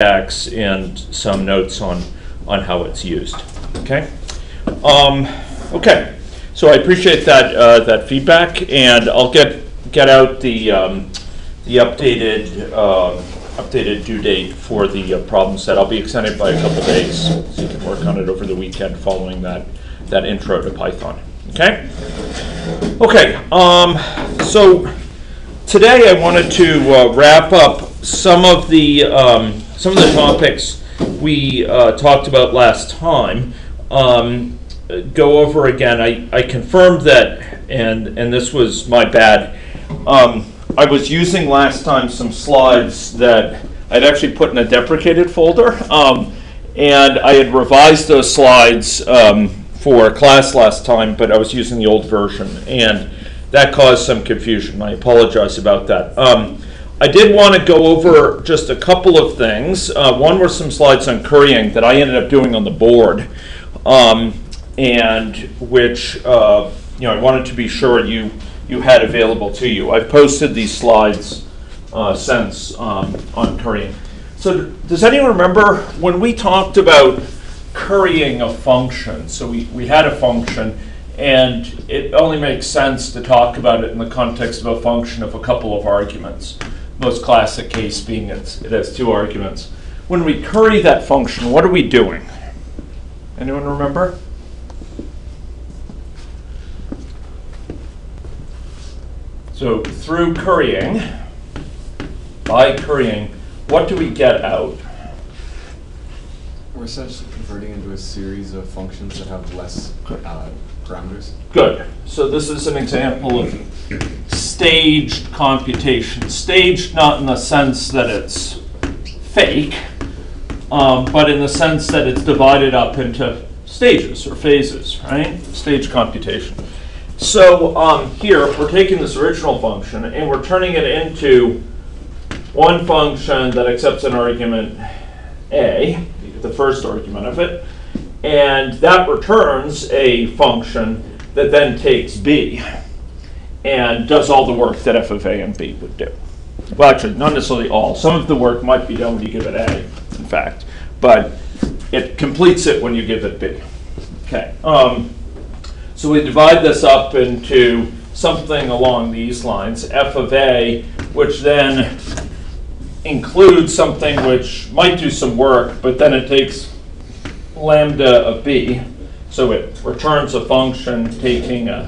syntax and some notes on, on how it's used. Okay? Um, okay, so I appreciate that, uh, that feedback, and I'll get, get out the, um, the updated, uh, updated due date for the uh, problem set. I'll be extended by a couple days, so you can work on it over the weekend following that, that intro to Python. Okay? Okay, um, so today I wanted to uh, wrap up some of the um, some of the topics we uh, talked about last time. Um, go over again. I, I confirmed that, and and this was my bad. Um, I was using last time some slides that I'd actually put in a deprecated folder, um, and I had revised those slides um, for class last time, but I was using the old version, and that caused some confusion. I apologize about that. I did want to go over just a couple of things. Uh, one were some slides on currying that I ended up doing on the board, um, and which uh, you know I wanted to be sure you you had available to you. I've posted these slides uh, since um, on currying. So does anyone remember when we talked about currying a function? So we, we had a function and it only makes sense to talk about it in the context of a function of a couple of arguments most classic case being it's, it has two arguments. When we curry that function, what are we doing? Anyone remember? So through currying, by currying, what do we get out? We're essentially converting into a series of functions that have less uh, parameters. Good. So this is an example of staged computation. Staged not in the sense that it's fake, um, but in the sense that it's divided up into stages or phases, right? Stage computation. So um, here, we're taking this original function and we're turning it into one function that accepts an argument a, the first argument of it, and that returns a function that then takes b and does all the work that f of a and b would do. Well, actually, not necessarily all. Some of the work might be done when you give it a, in fact, but it completes it when you give it b. Okay. Um, so we divide this up into something along these lines, f of a, which then includes something which might do some work, but then it takes lambda of b, so it returns a function taking a,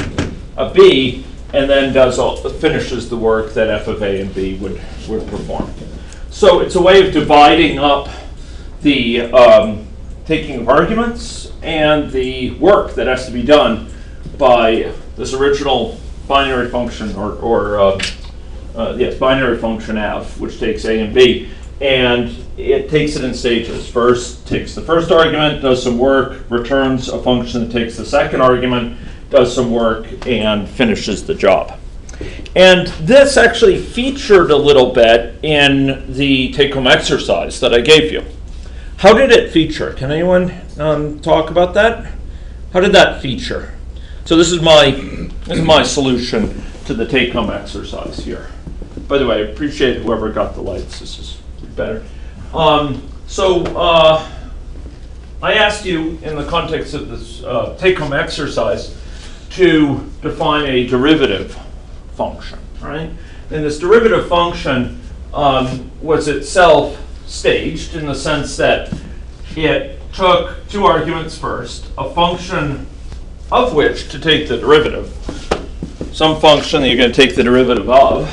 a b, and then does all, finishes the work that f of a and b would, would perform. So it's a way of dividing up the um, taking of arguments and the work that has to be done by this original binary function or, or uh, uh, yes, binary function f, which takes a and b, and it takes it in stages. First, takes the first argument, does some work, returns a function that takes the second argument, does some work, and finishes the job. And this actually featured a little bit in the take-home exercise that I gave you. How did it feature? Can anyone um, talk about that? How did that feature? So this is my this is my solution to the take-home exercise here. By the way, I appreciate whoever got the lights. This is better. Um, so uh, I asked you in the context of this uh, take-home exercise to define a derivative function, right? And this derivative function um, was itself staged in the sense that it took two arguments first, a function of which to take the derivative, some function that you're going to take the derivative of,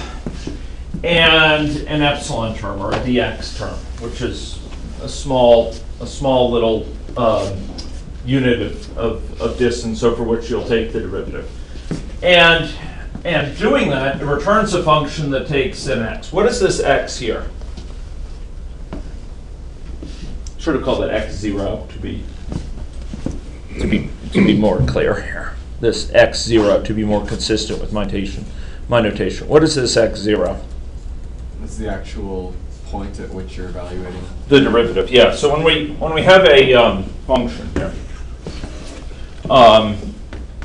and an epsilon term or a dx term, which is a small, a small little um, unit of, of, of distance over which you'll take the derivative. And, and doing that, it returns a function that takes an x. What is this x here? Should have called that x0 to be, to be, to be more clear here. This x0 to be more consistent with my notation. My notation. What is this x0? That's the actual point at which you're evaluating. The derivative, yeah. So when we when we have a um, function here, um,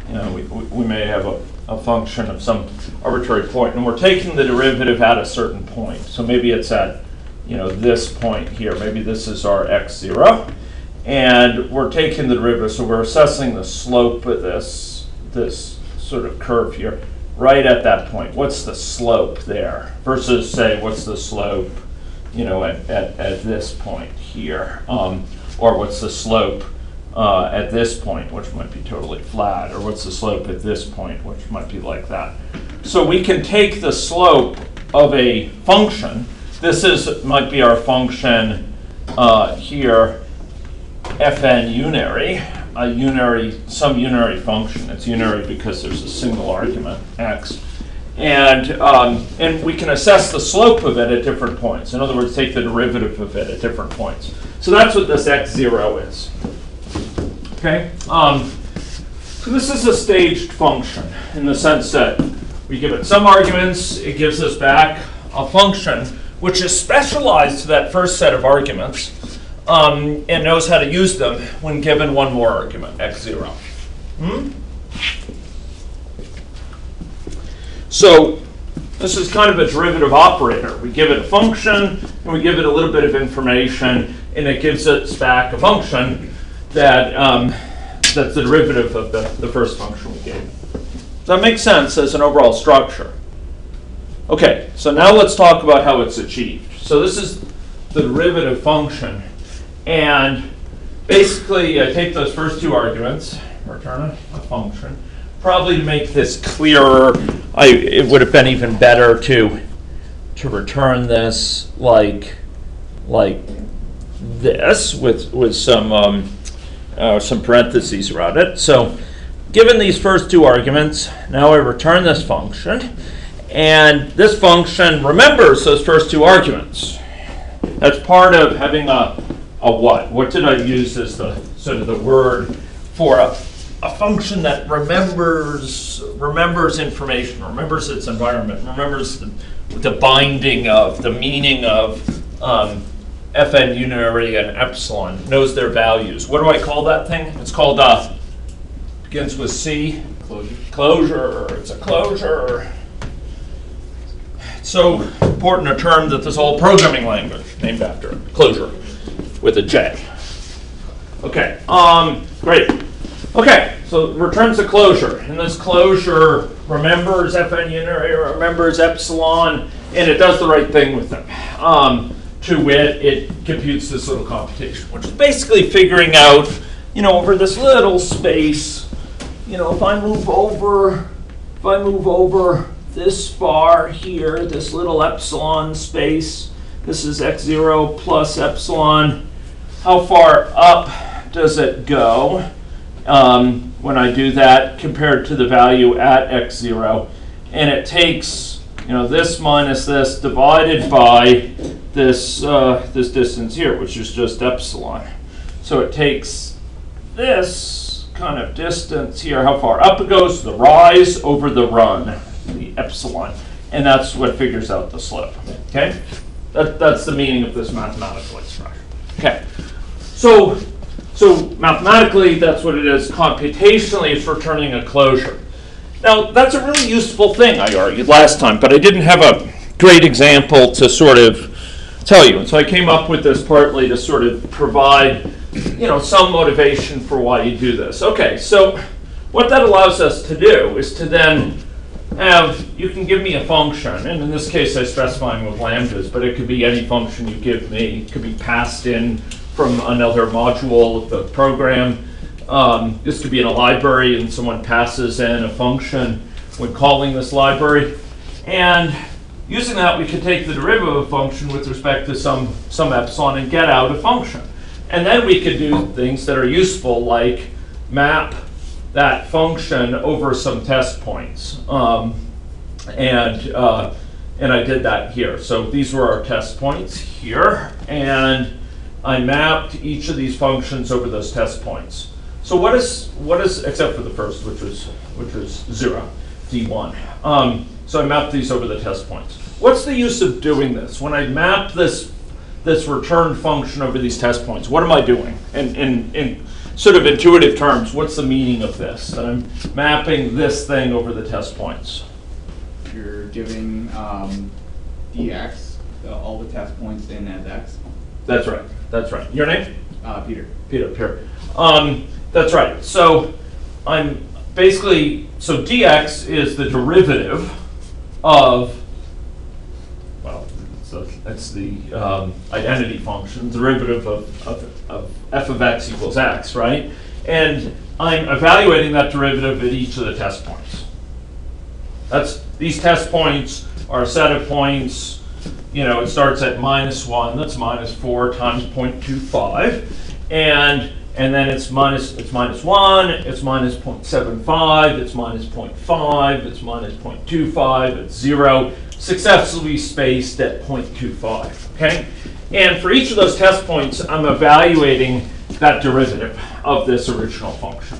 you know, we, we may have a, a function of some arbitrary point, and we're taking the derivative at a certain point. So maybe it's at you know, this point here. Maybe this is our x zero. And we're taking the derivative, so we're assessing the slope of this, this sort of curve here, right at that point. What's the slope there? Versus say, what's the slope, you know, at, at, at this point here? Um, or what's the slope uh, at this point, which might be totally flat? Or what's the slope at this point, which might be like that? So we can take the slope of a function. This is, might be our function uh, here, fn unary, a unary, some unary function. It's unary because there's a single argument, x. And, um, and we can assess the slope of it at different points. In other words, take the derivative of it at different points. So that's what this x0 is. Okay? Um, so this is a staged function in the sense that we give it some arguments, it gives us back a function which is specialized to that first set of arguments um, and knows how to use them when given one more argument, x0. Hmm? So this is kind of a derivative operator. We give it a function and we give it a little bit of information and it gives us back a function that um, that's the derivative of the, the first function we gave. Does that make sense as an overall structure? Okay, so now let's talk about how it's achieved. So this is the derivative function. And basically, I take those first two arguments, return a, a function. Probably to make this clearer, I, it would have been even better to, to return this like, like this with, with some, um, uh, some parentheses around it. So given these first two arguments, now I return this function. And this function remembers those first two arguments. That's part of having a, a what? What did I use as the sort of the word for a, a function that remembers remembers information, remembers its environment, remembers the, the binding of, the meaning of um, fn unary and epsilon, knows their values. What do I call that thing? It's called uh, begins with C. Closure. Closure. It's a closure. It's so important a term that this whole programming language named after it. Clojure with a J. Okay. Um. Great. Okay. So returns a closure, and this closure remembers fn unary, remembers epsilon, and it does the right thing with them. Um, to wit, it computes this little computation, which is basically figuring out, you know, over this little space, you know, if I move over, if I move over this far here, this little epsilon space, this is x0 plus epsilon, how far up does it go um, when I do that compared to the value at x0? And it takes, you know, this minus this divided by this, uh, this distance here, which is just epsilon. So it takes this kind of distance here, how far up it goes, the rise over the run, the epsilon. And that's what figures out the slope. Okay? That, that's the meaning of this mathematical expression. Okay. So, so mathematically, that's what it is. Computationally, it's returning a closure. Now, that's a really useful thing, I argued last time, but I didn't have a great example to sort of tell you. And so I came up with this partly to sort of provide, you know, some motivation for why you do this. Okay, so what that allows us to do is to then have, you can give me a function, and in this case I specifying with lambdas, but it could be any function you give me. It could be passed in from another module of the program. Um, this could be in a library and someone passes in a function when calling this library. And using that, we could take the derivative of a function with respect to some, some epsilon and get out a function. And then we could do things that are useful, like map that function over some test points. Um, and, uh, and I did that here. So these were our test points here. And I mapped each of these functions over those test points. So what is, what is, except for the first, which was, which was zero, D1. Um, so I mapped these over the test points. What's the use of doing this? When I map this, this return function over these test points, what am I doing? In, in, in sort of intuitive terms, what's the meaning of this? That I'm mapping this thing over the test points. You're giving um, dx uh, all the test points in as x. That's right, that's right. Your name? Uh, Peter. Peter, Peter. Um, that's right. So I'm basically, so dx is the derivative of, well, so it's the um, identity function, derivative of, of, of f of x equals x, right? And I'm evaluating that derivative at each of the test points. That's, these test points are a set of points, you know, it starts at minus one, that's minus four times 0.25. And, and then it's minus, it's minus one, it's minus 0.75, it's minus 0.5, it's minus 0.25, it's zero, successfully spaced at 0.25, okay? And for each of those test points, I'm evaluating that derivative of this original function.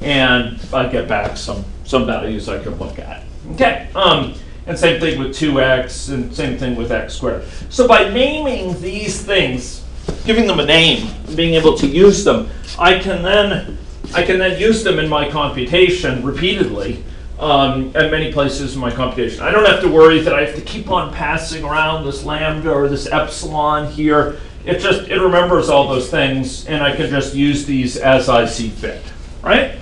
And I get back some, some values I can look at. Okay, um, and same thing with 2x, and same thing with x squared. So by naming these things, giving them a name, and being able to use them, I can then, I can then use them in my computation repeatedly um, at many places in my computation. I don't have to worry that I have to keep on passing around this lambda or this epsilon here. It just, it remembers all those things, and I can just use these as I see fit, right?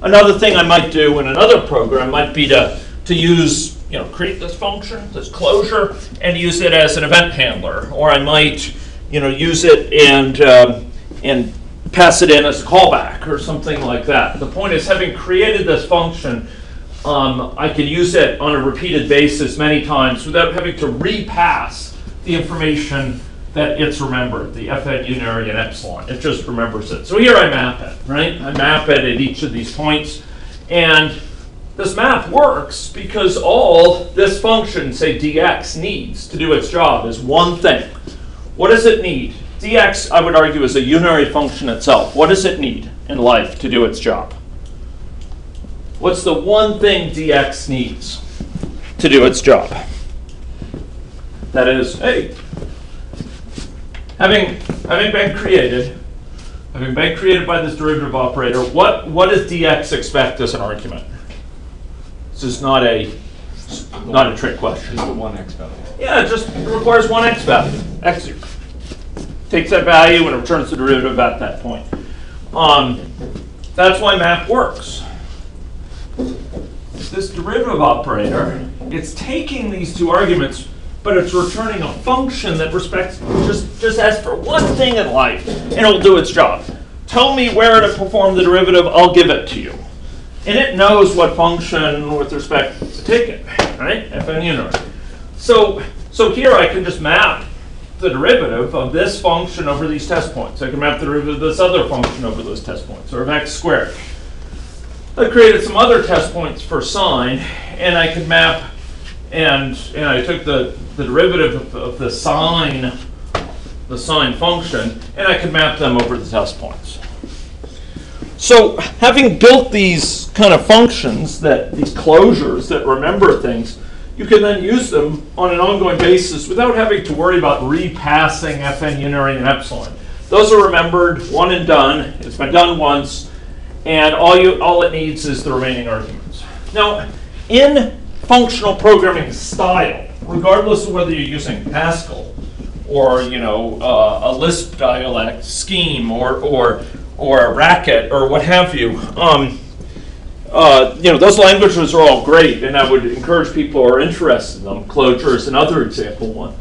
Another thing I might do in another program might be to, to use, you know, create this function, this closure, and use it as an event handler. Or I might, you know, use it and, um, and pass it in as a callback or something like that. The point is, having created this function, um, I can use it on a repeated basis many times without having to repass the information that it's remembered, the fn unary and epsilon. It just remembers it. So here I map it, right? I map it at each of these points. And this map works because all this function, say dx, needs to do its job is one thing. What does it need? dx, I would argue, is a unary function itself. What does it need in life to do its job? What's the one thing dx needs to do its job? That is, hey, having, having been created, having been created by this derivative operator, what, what does dx expect as an argument? This is not a, not a trick question. Just the one x value. Yeah, it just requires one x value, x zero. Takes that value and returns the derivative at that point. Um, that's why map works. This derivative operator, it's taking these two arguments, but it's returning a function that respects, just, just asks for one thing in life, and it'll do its job. Tell me where to perform the derivative, I'll give it to you. And it knows what function with respect to take it, right? Fn unary. So, so here I can just map the derivative of this function over these test points. I can map the derivative of this other function over those test points, or of x squared. I created some other test points for sine, and I could map, and, and I took the, the derivative of, of the sine, the sine function, and I could map them over the test points. So having built these kind of functions, that these closures that remember things, you can then use them on an ongoing basis without having to worry about repassing fn unary and epsilon. Those are remembered, one and done. It's been done once, and all you all it needs is the remaining arguments. Now, in functional programming style, regardless of whether you're using Haskell or you know uh, a Lisp dialect scheme or or or a racket or what have you. Um, uh, you know, those languages are all great, and I would encourage people who are interested in them. Clojure is another example one.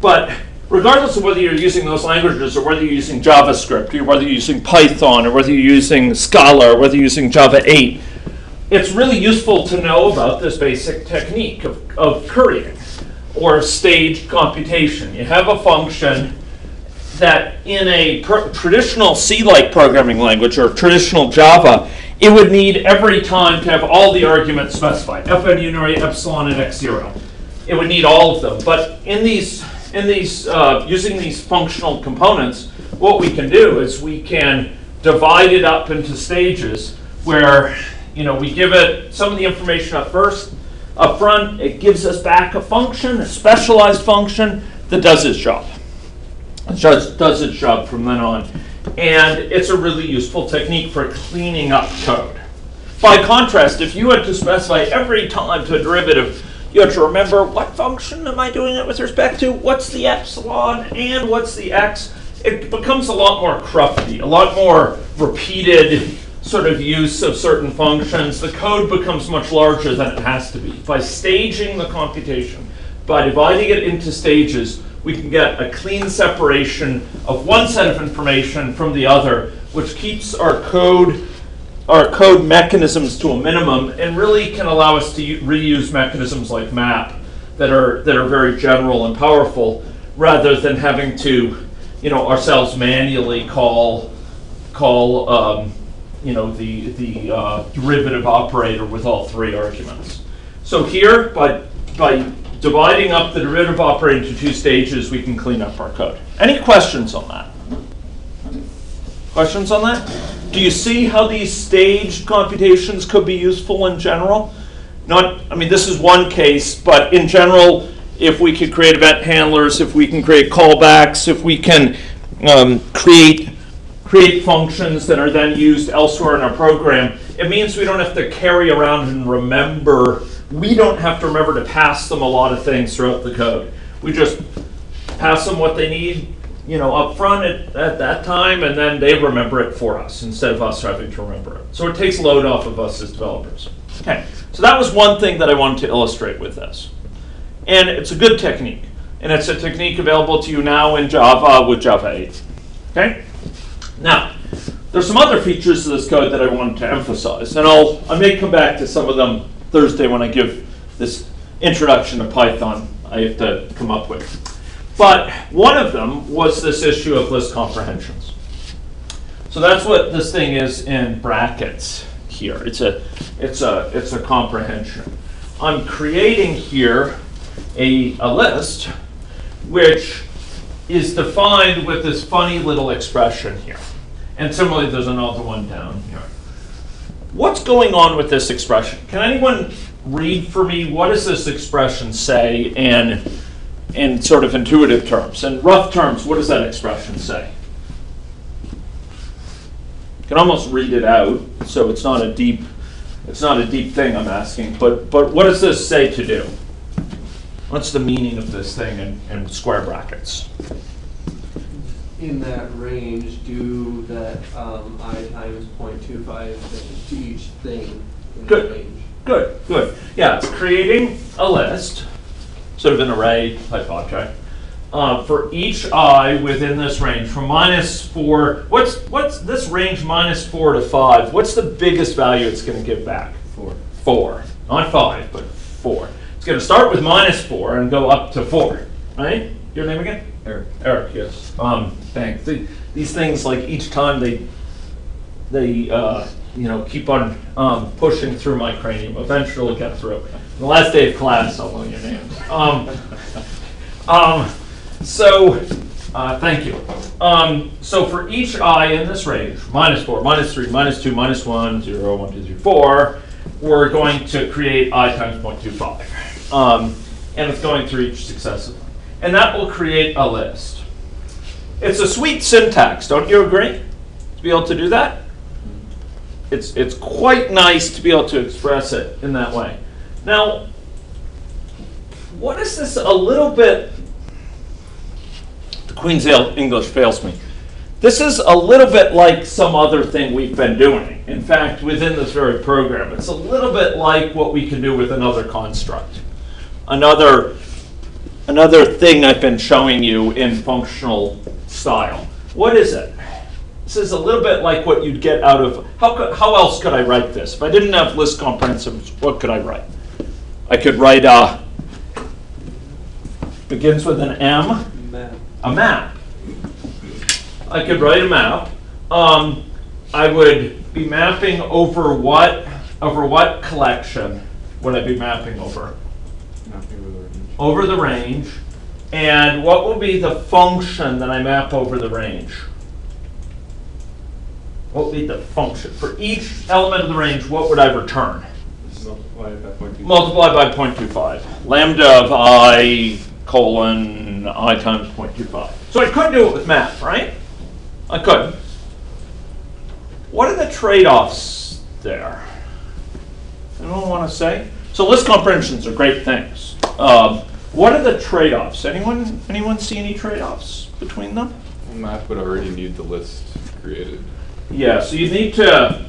But regardless of whether you're using those languages or whether you're using JavaScript, or whether you're using Python, or whether you're using Scala, or whether you're using Java 8, it's really useful to know about this basic technique of, of currying or staged computation. You have a function that in a traditional C-like programming language or traditional Java, it would need every time to have all the arguments specified, fn unary, epsilon, and x zero. It would need all of them. But in these, in these, uh, using these functional components, what we can do is we can divide it up into stages where, you know, we give it some of the information up first, up front. It gives us back a function, a specialized function that does its job. It just does its job from then on. And it's a really useful technique for cleaning up code. By contrast, if you had to specify every time to a derivative, you have to remember what function am I doing it with respect to? What's the epsilon and what's the x? It becomes a lot more crufty, a lot more repeated sort of use of certain functions. The code becomes much larger than it has to be. By staging the computation, by dividing it into stages, we can get a clean separation of one set of information from the other, which keeps our code our code mechanisms to a minimum and really can allow us to reuse mechanisms like map that are that are very general and powerful rather than having to you know ourselves manually call call um, you know the the uh, derivative operator with all three arguments. So here by by dividing up the derivative operator into two stages we can clean up our code any questions on that Questions on that? Do you see how these staged computations could be useful in general? Not, I mean, this is one case, but in general, if we could create event handlers, if we can create callbacks, if we can um, create create functions that are then used elsewhere in our program, it means we don't have to carry around and remember. We don't have to remember to pass them a lot of things throughout the code. We just pass them what they need, you know, up front at, at that time, and then they remember it for us instead of us having to remember it. So it takes load off of us as developers. Okay, so that was one thing that I wanted to illustrate with this. And it's a good technique, and it's a technique available to you now in Java with Java 8. Okay? Now, there's some other features of this code that I wanted to emphasize, and I'll I may come back to some of them Thursday when I give this introduction to Python I have to come up with. But one of them was this issue of list comprehensions. So that's what this thing is in brackets here. It's a it's a it's a comprehension. I'm creating here a, a list which is defined with this funny little expression here. And similarly, there's another one down here. What's going on with this expression? Can anyone read for me what does this expression say in, in sort of intuitive terms? In rough terms, what does that expression say? You can almost read it out, so it's not a deep it's not a deep thing I'm asking, but but what does this say to do? What's the meaning of this thing in, in square brackets? In that range, do that um, i times 0.25 to each thing in Good. that range. Good, good. Yeah, it's creating a list, sort of an array type object, uh, for each i within this range from minus four. What's what's this range minus four to five? What's the biggest value it's going to give back? Four. Four, not five, but four. It's going to start with minus four and go up to four, right? Your name again? Eric. Eric, yes. Um, The- These things, like each time they, they, uh, you know, keep on um, pushing through my cranium. Eventually, it'll get through. The last day of class, I'll know your names. Um, um, so, uh, thank you. Um, so for each i in this range, minus four, minus three, minus two, minus one, zero, one, two, three, four, we're going to create i times 0.25. Um, and it's going through each successively. And that will create a list. It's a sweet syntax, don't you agree? To be able to do that? It's, it's quite nice to be able to express it in that way. Now, what is this a little bit? The Queen's English fails me. This is a little bit like some other thing we've been doing. In fact, within this very program, it's a little bit like what we can do with another construct. Another, another thing I've been showing you in functional style. What is it? This is a little bit like what you'd get out of, how, could, how else could I write this? If I didn't have list comprehensives, what could I write? I could write, uh, begins with an M, Map. a map. I could write a map. Um, I would be mapping over what, over what collection would I be mapping over? Mapping with a range. Over the range. And what will be the function that I map over the range? What would be the function? For each element of the range, what would I return? Multiply it by point two. Multiply by 0.25. Lambda of i colon i times 0.25. So I could do it with map, right? I could. What are the trade-offs there? Anyone want to say? So list comprehensions are great things. Um, what are the trade-offs? Anyone, anyone see any trade-offs between them? Map would already need the list created. Yeah, so you need to,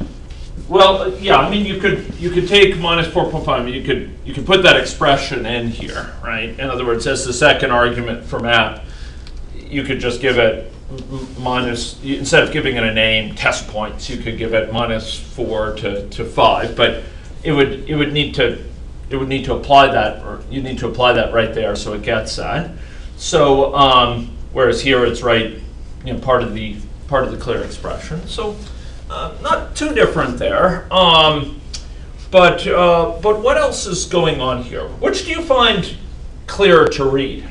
well, yeah, I mean, you could, you could take minus four point five, you could, you could put that expression in here, right? In other words, as the second argument for map, you could just give it minus, instead of giving it a name, test points, you could give it minus four to, to five, but it would, it would need to, it would need to apply that, or you need to apply that right there, so it gets that. So, um, whereas here it's right, you know, part of the, part of the clear expression, so, uh, not too different there. Um, but, uh, but what else is going on here? Which do you find clearer to read?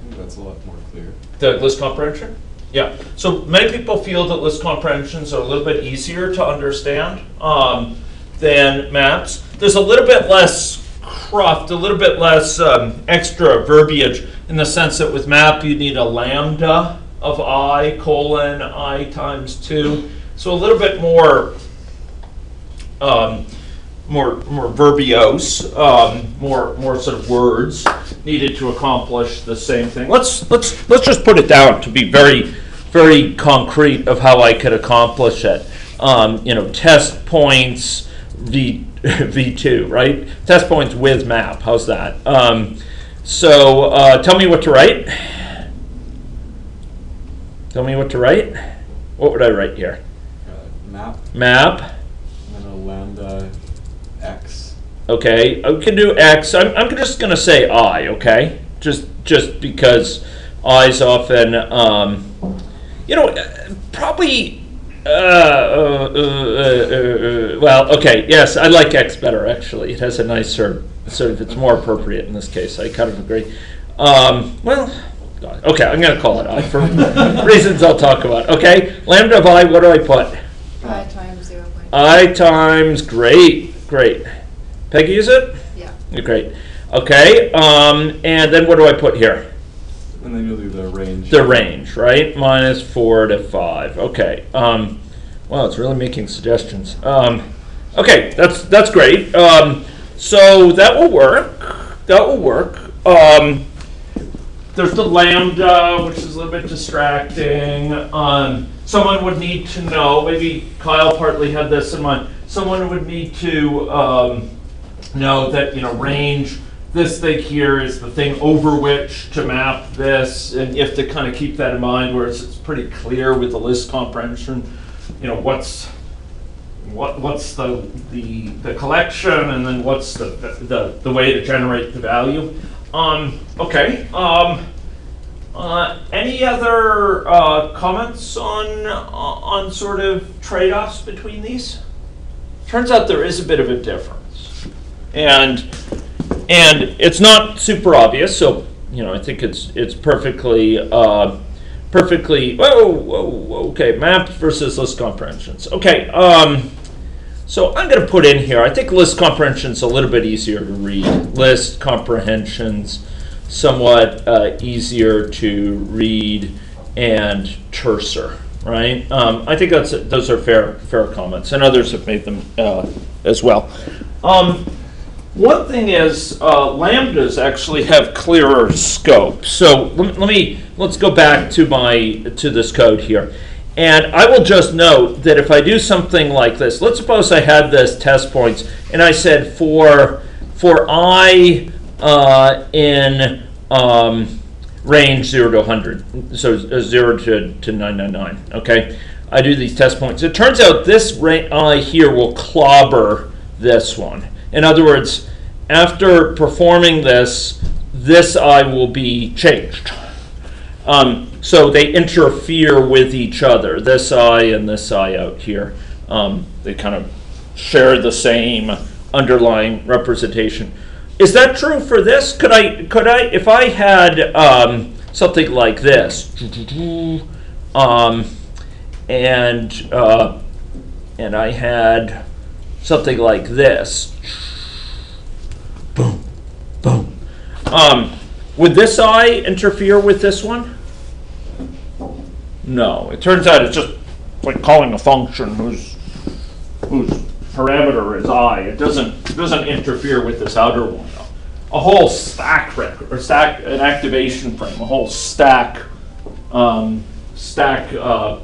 I think that's a lot more clear. The list comprehension? Yeah. So many people feel that list comprehensions are a little bit easier to understand um, than maps. There's a little bit less cruft, a little bit less um, extra verbiage in the sense that with map you need a lambda of i colon i times two. So a little bit more um, more more verbose, um, more more sort of words needed to accomplish the same thing. Let's let's let's just put it down to be very very concrete of how I could accomplish it. Um, you know, test points v v two, right? Test points with map. How's that? Um, so uh, tell me what to write. Tell me what to write. What would I write here? Uh, map, Map. and a lambda x. Okay, I can do X. I'm, I'm just gonna say I, okay? Just, just because I's often, um, you know, probably, uh, uh, uh, uh, uh, well, okay, yes, I like X better, actually. It has a nicer, sort of, it's more appropriate in this case, I kind of agree. Um, well, God, okay, I'm gonna call it I for reasons I'll talk about, okay? Lambda of I, what do I put? I times zero point. I times, great, great. Peggy, is it? Yeah. Great. Okay, um, and then what do I put here? And then you'll do the range. The range, right? Minus four to five. Okay. Um, it's really making suggestions. Um, okay, that's that's great. Um, so that will work. That will work. Um, there's the lambda, which is a little bit distracting. Um, someone would need to know. Maybe Kyle partly had this in mind. Someone would need to um, know that you know range. This thing here is the thing over which to map this, and you have to kind of keep that in mind. Whereas it's pretty clear with the list comprehension, you know what's what what's the the the collection, and then what's the the the way to generate the value. Um, okay. Um, uh, any other uh, comments on uh, on sort of trade-offs between these? Turns out there is a bit of a difference, and and it's not super obvious. So you know, I think it's it's perfectly uh, perfectly. Whoa, whoa, okay. Maps versus list comprehensions. Okay. Um, so I'm going to put in here, I think list comprehension's a little bit easier to read. List comprehensions, somewhat uh, easier to read and terser, right? Um, I think that's, those are fair, fair comments, and others have made them uh, as well. Um, one thing is, uh, lambdas actually have clearer scope. So let, me, let's go back to my, to this code here. And I will just note that if I do something like this, let's suppose I had this test points, and I said for, for i uh, in um, range 0 to 100, so 0 to, to 999, okay? I do these test points. It turns out this i here will clobber this one. In other words, after performing this, this i will be changed. Um, so they interfere with each other. This i and this i out here, um, they kind of share the same underlying representation. Is that true for this? Could I, could I, if I had um, something like this, um, and uh, and I had something like this, boom, boom. Um, would this i interfere with this one? No. It turns out it's just like calling a function whose whose parameter is i, it doesn't, it doesn't interfere with this outer one. A whole stack record, or stack, an activation frame, a whole stack, um, stack, uh,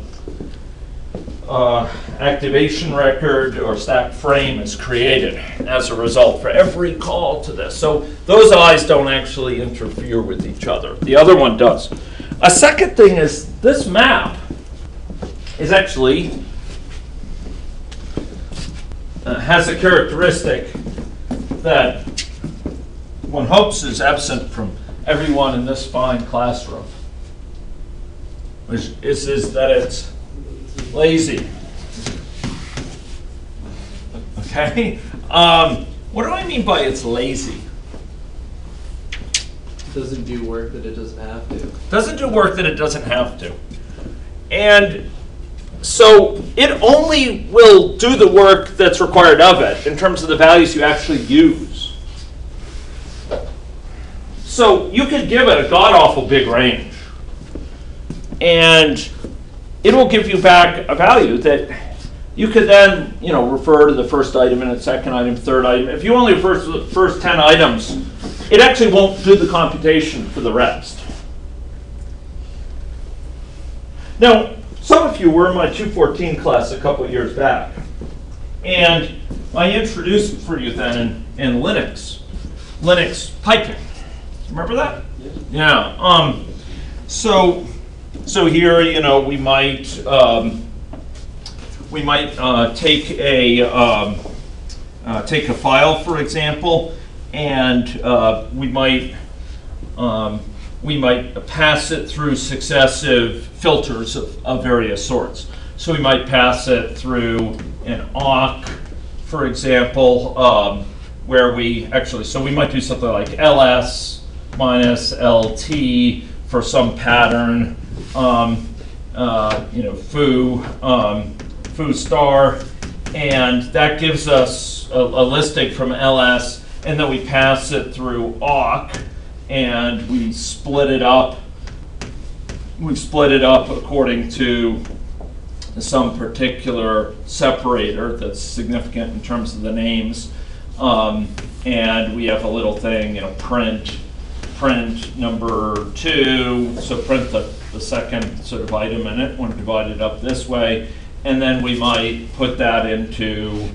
uh, activation record or stack frame is created as a result for every call to this. So those eyes don't actually interfere with each other. The other one does. A second thing is this map is actually uh, has a characteristic that one hopes is absent from everyone in this fine classroom, which is, is that it's lazy. Okay? Um, what do I mean by it's lazy? It doesn't do work that it doesn't have to. Doesn't do work that it doesn't have to. And so it only will do the work that's required of it in terms of the values you actually use. So you could give it a god awful big range, and it will give you back a value that you could then, you know, refer to the first item and the second item, third item. If you only refer to the first 10 items, it actually won't do the computation for the rest. Now, some of you were in my 214 class a couple of years back, and I introduced for you then in, in Linux, Linux piping. Remember that? Yeah. Um, so, so here, you know, we might um, we might uh, take a um, uh, take a file, for example, and uh, we might um, we might pass it through successive filters of, of various sorts. So we might pass it through an awk, for example, um, where we actually, so we might do something like ls minus lt for some pattern, um, uh, you know, foo, um, foo star, and that gives us a, a listing from ls, and then we pass it through awk, and we split it up. We split it up according to some particular separator that's significant in terms of the names. Um, and we have a little thing, you know, print, print number two, so print the, the second sort of item in it when divided up this way. And then we might put that into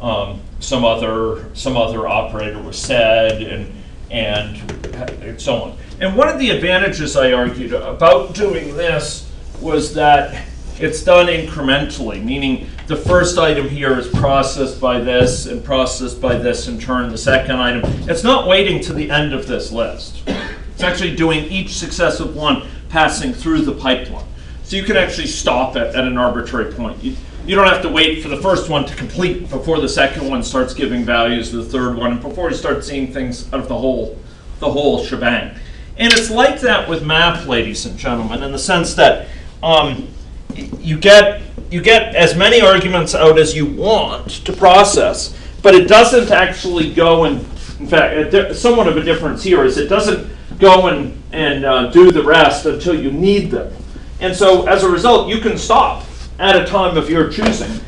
um, some other, some other operator was sed and, and so on. And one of the advantages I argued about doing this was that it's done incrementally, meaning the first item here is processed by this and processed by this in turn, the second item. It's not waiting to the end of this list. It's actually doing each successive one passing through the pipeline. So you can actually stop it at an arbitrary point. You, you don't have to wait for the first one to complete before the second one starts giving values to the third one, and before you start seeing things out of the whole, the whole shebang. And it's like that with map, ladies and gentlemen, in the sense that um, you get you get as many arguments out as you want to process, but it doesn't actually go and, in fact, somewhat of a difference here is it doesn't go and, and uh, do the rest until you need them. And so as a result, you can stop at a time of your choosing.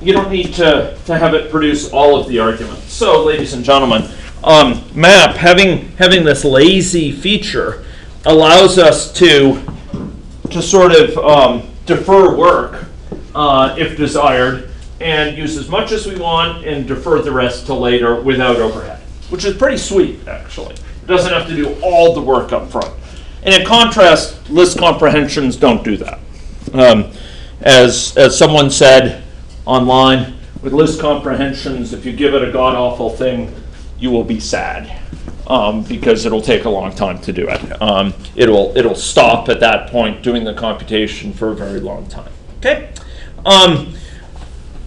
You don't need to, to have it produce all of the arguments. So, ladies and gentlemen, um, map, having, having this lazy feature, allows us to, to sort of um, defer work uh, if desired and use as much as we want and defer the rest to later without overhead, which is pretty sweet, actually. Doesn't have to do all the work up front. And in contrast, list comprehensions don't do that. Um, as, as someone said online, with list comprehensions, if you give it a god awful thing, you will be sad um, because it'll take a long time to do it. Um, it'll it'll stop at that point doing the computation for a very long time. Okay. Um,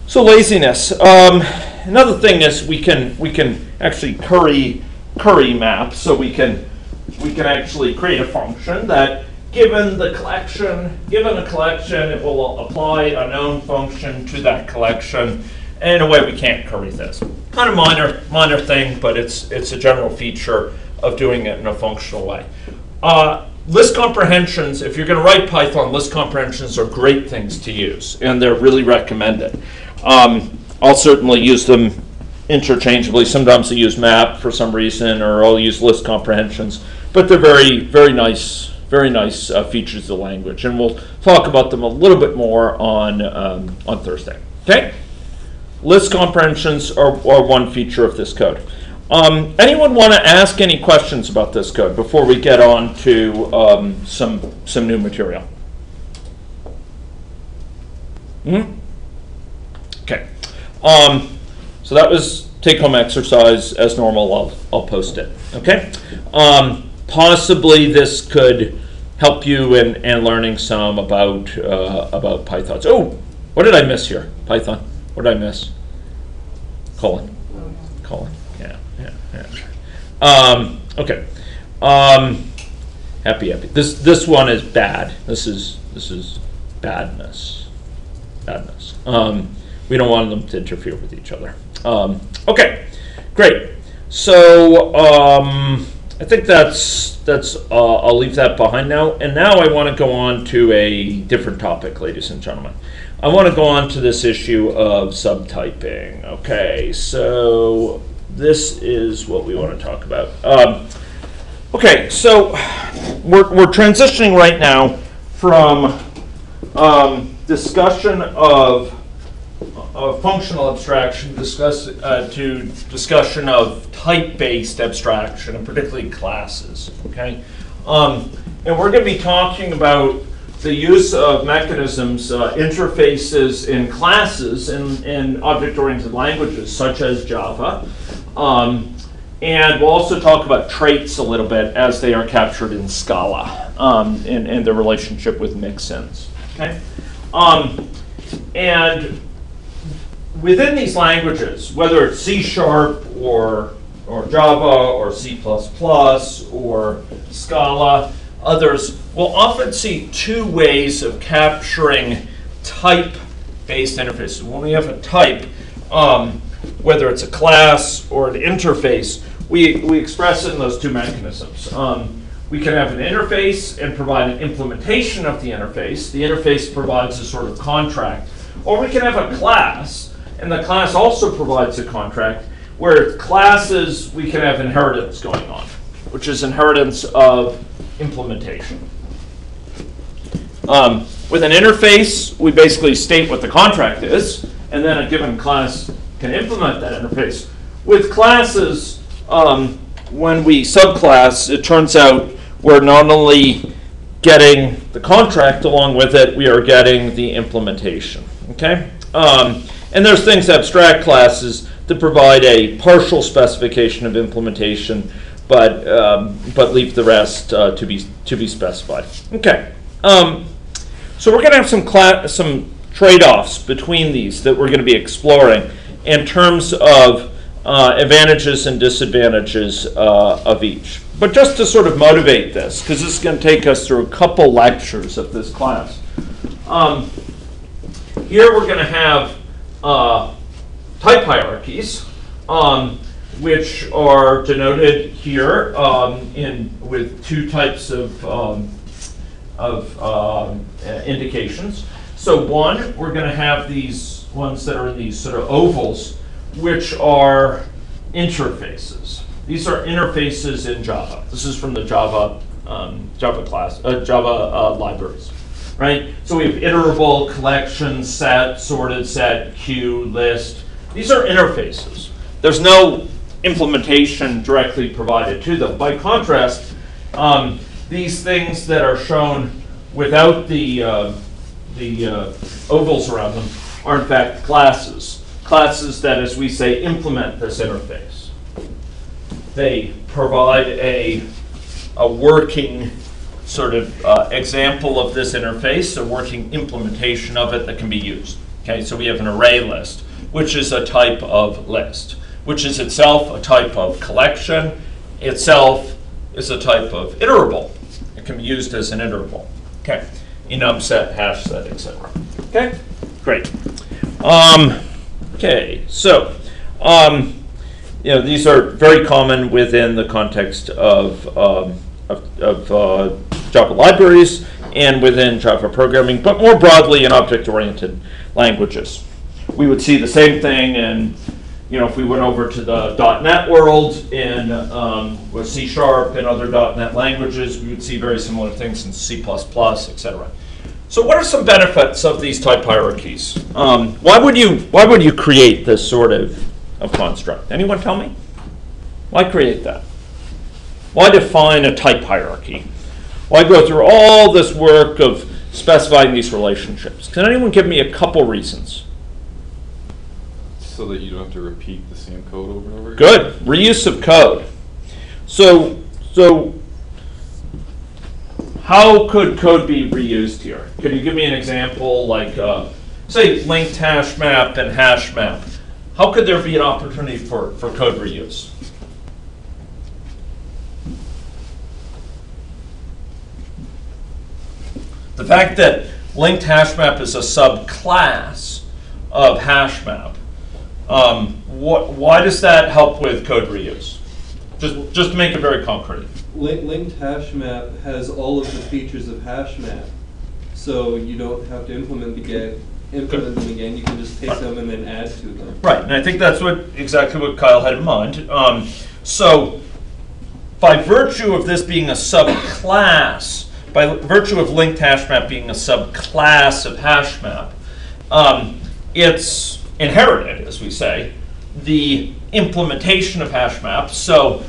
so laziness. Um, another thing is we can we can actually curry curry map. So we can we can actually create a function that given the collection, given a collection, it will apply a known function to that collection. In a way, we can't curry this. Kind of minor, minor thing, but it's it's a general feature of doing it in a functional way. Uh, list comprehensions, if you're going to write Python, list comprehensions are great things to use, and they're really recommended. Um, I'll certainly use them interchangeably. Sometimes I use map for some reason, or I'll use list comprehensions. But they're very, very nice, very nice uh, features of the language, and we'll talk about them a little bit more on um, on Thursday. Okay. List comprehensions are, are one feature of this code. Um, anyone want to ask any questions about this code before we get on to um, some some new material? Hmm? Okay. So that was take-home exercise as normal. I'll, I'll post it. Okay. Um, possibly this could help you in, in learning some about uh, about Python. Oh, what did I miss here? Python. What did I miss? Colon. Colon. Yeah. Yeah. Yeah. Um, okay. Um, happy. Happy. This this one is bad. This is this is badness. Badness. Um, we don't want them to interfere with each other. Um, okay, great. So um, I think that's that's. Uh, I'll leave that behind now. And now I want to go on to a different topic, ladies and gentlemen. I want to go on to this issue of subtyping. Okay, so this is what we want to talk about. Um, okay, so we're we're transitioning right now from um, discussion of of functional abstraction discuss, uh, to discussion of type-based abstraction, and particularly classes. Okay, um, and we're going to be talking about the use of mechanisms, uh, interfaces in classes in, in object-oriented languages such as Java. Um, and we'll also talk about traits a little bit as they are captured in Scala um, and, and their relationship with mixins. Okay? Um, and within these languages, whether it's C sharp or, or Java or C or Scala, others, we'll often see two ways of capturing type-based interfaces. When we have a type, um, whether it's a class or an interface, we, we express it in those two mechanisms. Um, we can have an interface and provide an implementation of the interface. The interface provides a sort of contract. Or we can have a class, and the class also provides a contract, where classes, we can have inheritance going on, which is inheritance of implementation. Um, with an interface, we basically state what the contract is, and then a given class can implement that interface. With classes, um, when we subclass, it turns out we're not only getting the contract along with it, we are getting the implementation. Okay? Um, and there's things, abstract classes, that provide a partial specification of implementation, but um, but leave the rest uh, to be to be specified. Okay. Um, so we're going to have some some trade-offs between these that we're going to be exploring in terms of uh, advantages and disadvantages uh, of each. But just to sort of motivate this, because this is going to take us through a couple lectures of this class. Um, here we're going to have uh, type hierarchies, um, which are denoted here um, in with two types of um, of um, uh, indications. So one, we're going to have these ones that are in these sort of ovals, which are interfaces. These are interfaces in Java. This is from the Java um, Java class, uh, Java uh, libraries, right? So we have iterable, collection, set, sorted set, queue, list. These are interfaces. There's no implementation directly provided to them. By contrast, um, these things that are shown without the uh, the uh, ovals around them are in fact classes. Classes that, as we say, implement this interface. They provide a, a working sort of uh, example of this interface, a working implementation of it that can be used. Okay, so we have an array list, which is a type of list, which is itself a type of collection, itself is a type of iterable. It can be used as an iterable. Okay, enum set, hash set, etc. Okay, great. Um, okay, so um, you know these are very common within the context of um, of, of uh, Java libraries and within Java programming, but more broadly in object-oriented languages. we would see the same thing and, you know, if we went over to the .NET world in, um, with C Sharp and other .NET languages, we would see very similar things in C++, etc. So what are some benefits of these type hierarchies? Um, why would you, why would you create this sort of, of construct? Anyone tell me? Why create that? Why define a type hierarchy? Why go through all this work of specifying these relationships? Can anyone give me a couple reasons? So that you don't have to repeat the same code over and over again? Good. Reuse of code. So, so how could code be reused here? Could you give me an example, like, uh, say, linked hash map and hash map? How could there be an opportunity for, for code reuse? The fact that linked hash map is a subclass of hash map, um, what, why does that help with code reuse? Just, just to make it very concrete. Link, linked hash map has all of the features of hash map, so you don't have to implement again, implement them again, you can just take them and then add to them. Right, and I think that's what, exactly what Kyle had in mind. Um, so, by virtue of this being a subclass, by virtue of linked hash map being a subclass of hash map, um, it's inherited, as we say, the implementation of hash map. So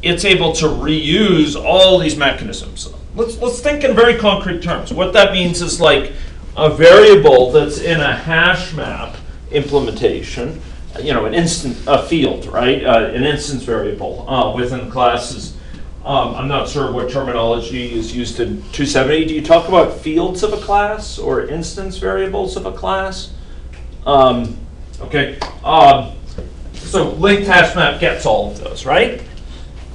it's able to reuse all these mechanisms. Let's, let's think in very concrete terms. What that means is like a variable that's in a hash map implementation, you know, an instant, a field, right? Uh, an instance variable uh, within classes. Um, I'm not sure what terminology is used in 270. Do you talk about fields of a class or instance variables of a class? Um, okay. Um, so linked hash map gets all of those, right?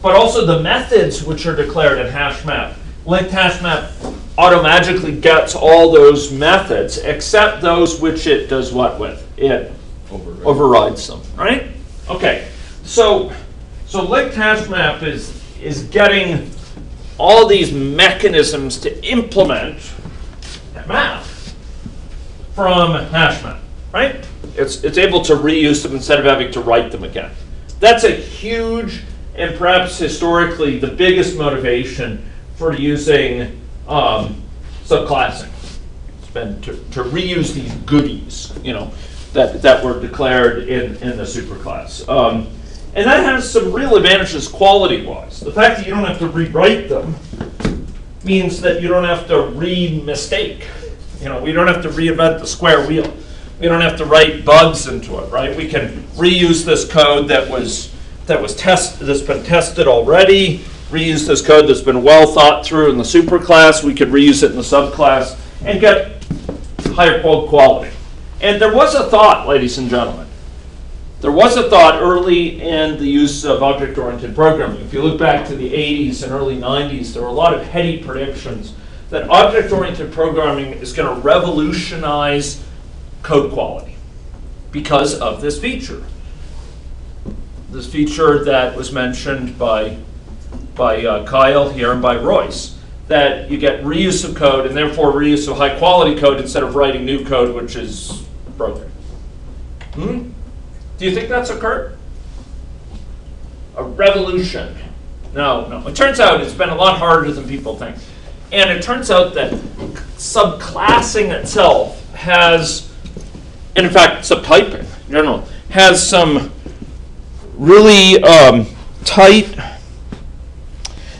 But also the methods which are declared in hash map. Linked hash map automatically gets all those methods except those which it does what with? It Override. overrides them, right? Okay, so so linked hash map is is getting all these mechanisms to implement math from HashMap, right? It's it's able to reuse them instead of having to write them again. That's a huge and perhaps historically the biggest motivation for using um, subclassing. It's been to, to reuse these goodies, you know, that, that were declared in, in the superclass. Um, and that has some real advantages quality-wise. The fact that you don't have to rewrite them means that you don't have to re-mistake. You know, we don't have to reinvent the square wheel. We don't have to write bugs into it, right? We can reuse this code that was that was test that's been tested already. Reuse this code that's been well thought through in the superclass. We could reuse it in the subclass and get higher quality. And there was a thought, ladies and gentlemen. There was a thought early in the use of object-oriented programming. If you look back to the 80s and early 90s, there were a lot of heady predictions that object-oriented programming is going to revolutionize code quality because of this feature. This feature that was mentioned by, by uh, Kyle here and by Royce, that you get reuse of code and therefore reuse of high-quality code instead of writing new code which is broken. Hmm? Do you think that's occurred? A revolution. No, no. It turns out it's been a lot harder than people think. And it turns out that subclassing itself has, and in fact, subtyping in general, has some really um, tight,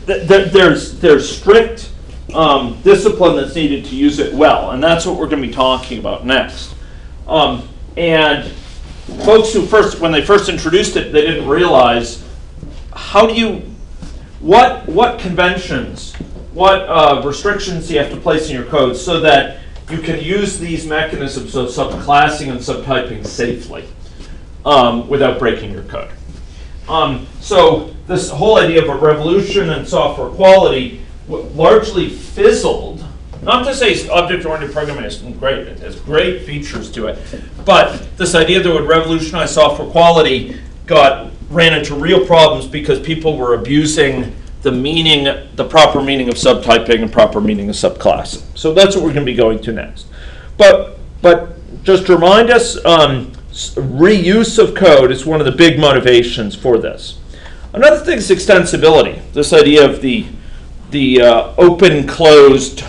th- th- there's, there's strict um, discipline that's needed to use it well. And that's what we're going to be talking about next. Um, and folks who first, when they first introduced it, they didn't realize how do you, what what conventions, what uh, restrictions do you have to place in your code so that you can use these mechanisms of subclassing and subtyping safely um, without breaking your code. Um, so this whole idea of a revolution in software quality largely fizzled. Not to say object-oriented programming isn't great; it has great features to it. But this idea that would revolutionize software quality got ran into real problems because people were abusing the meaning, the proper meaning of subtyping and proper meaning of subclassing. So that's what we're going to be going to next. But but just to remind us, um, reuse of code is one of the big motivations for this. Another thing is extensibility. This idea of the the uh, open closed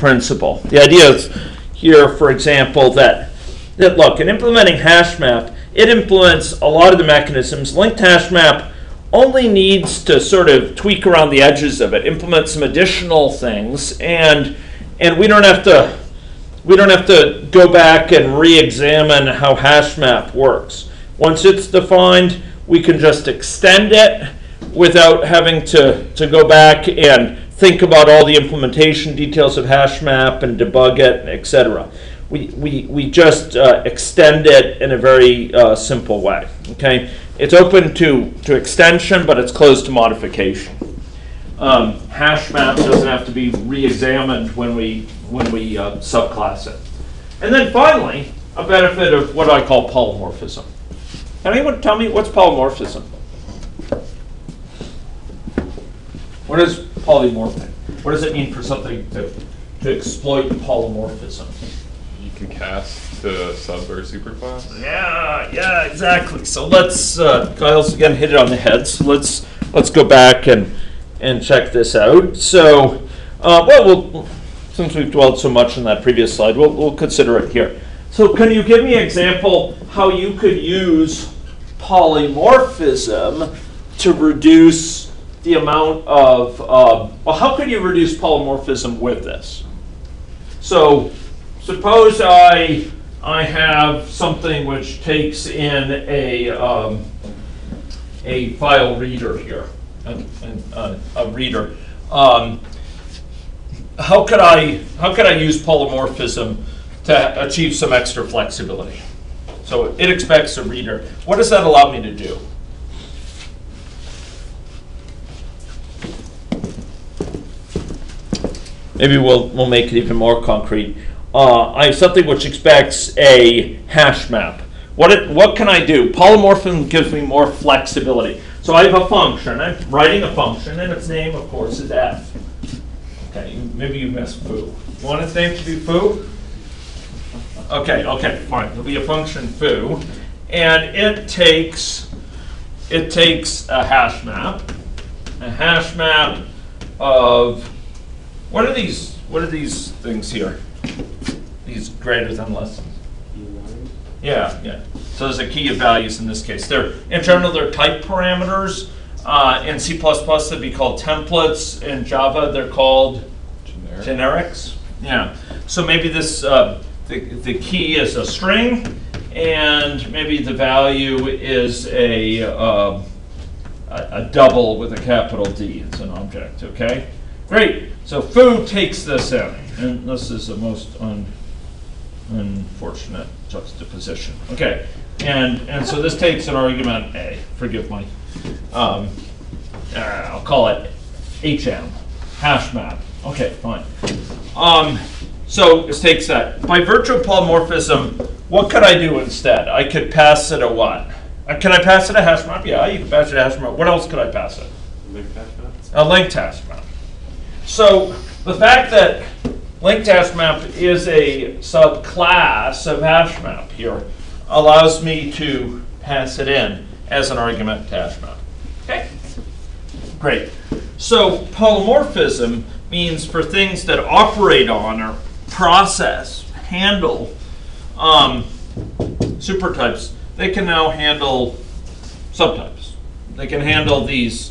principle. The idea is here, for example, that that look in implementing HashMap, it implements a lot of the mechanisms. Linked HashMap only needs to sort of tweak around the edges of it, implement some additional things, and and we don't have to we don't have to go back and re-examine how HashMap works. Once it's defined, we can just extend it without having to, to go back and think about all the implementation details of HashMap and debug it, etc. We, we, we just uh, extend it in a very uh, simple way. Okay, it's open to, to extension, but it's closed to modification um, hash map doesn't have to be re-examined when we, when we uh, subclass it. And then finally, a benefit of what I call polymorphism. Can anyone tell me what's polymorphism? What is polymorphic? What does it mean for something to, to exploit polymorphism? You can cast to sub or superclass. Yeah, yeah, exactly. So let's, uh, Kyle's again hit it on the head. So let's let's go back and and check this out. So, uh, well, we'll since we've dwelled so much on that previous slide, we'll we'll consider it here. So, can you give me an example how you could use polymorphism to reduce the amount of um, well, how could you reduce polymorphism with this? So, suppose I I have something which takes in a um, a file reader here, a, a, a reader. Um, how could I how could I use polymorphism to achieve some extra flexibility? So it expects a reader. What does that allow me to do? Maybe we'll, we'll make it even more concrete. Uh, I have something which expects a hash map. What, it, what can I do? Polymorphism gives me more flexibility. So I have a function. I'm writing a function, and its name, of course, is f. Okay, maybe you missed foo. Want its name to be foo? Okay, okay, fine. It'll be a function foo, and it takes it takes a hash map, a hash map of what are these? What are these things here? These greater than less. Yeah, yeah. So there's a key of values in this case. They're in general they're type parameters. Uh, in C++ they'd be called templates. In Java they're called Generic. generics. Yeah. So maybe this uh, the the key is a string, and maybe the value is a a, a double with a capital D. It's an object. Okay. Great. So foo takes this in, and this is the most un, unfortunate juxtaposition. Okay. And and so this takes an argument A. Forgive my um, uh, I'll call it HM, hash map. Okay, fine. Um, so this takes that. By virtue of polymorphism, what could I do instead? I could pass it a what? Uh, can I pass it a hash map? Yeah, you can pass it a hash map. What else could I pass it? A linked hash map. So the fact that linked hash map is a subclass of hash map here allows me to pass it in as an argument to hash map. Okay? Great. So polymorphism means for things that operate on or process, handle um, supertypes, they can now handle subtypes. They can handle these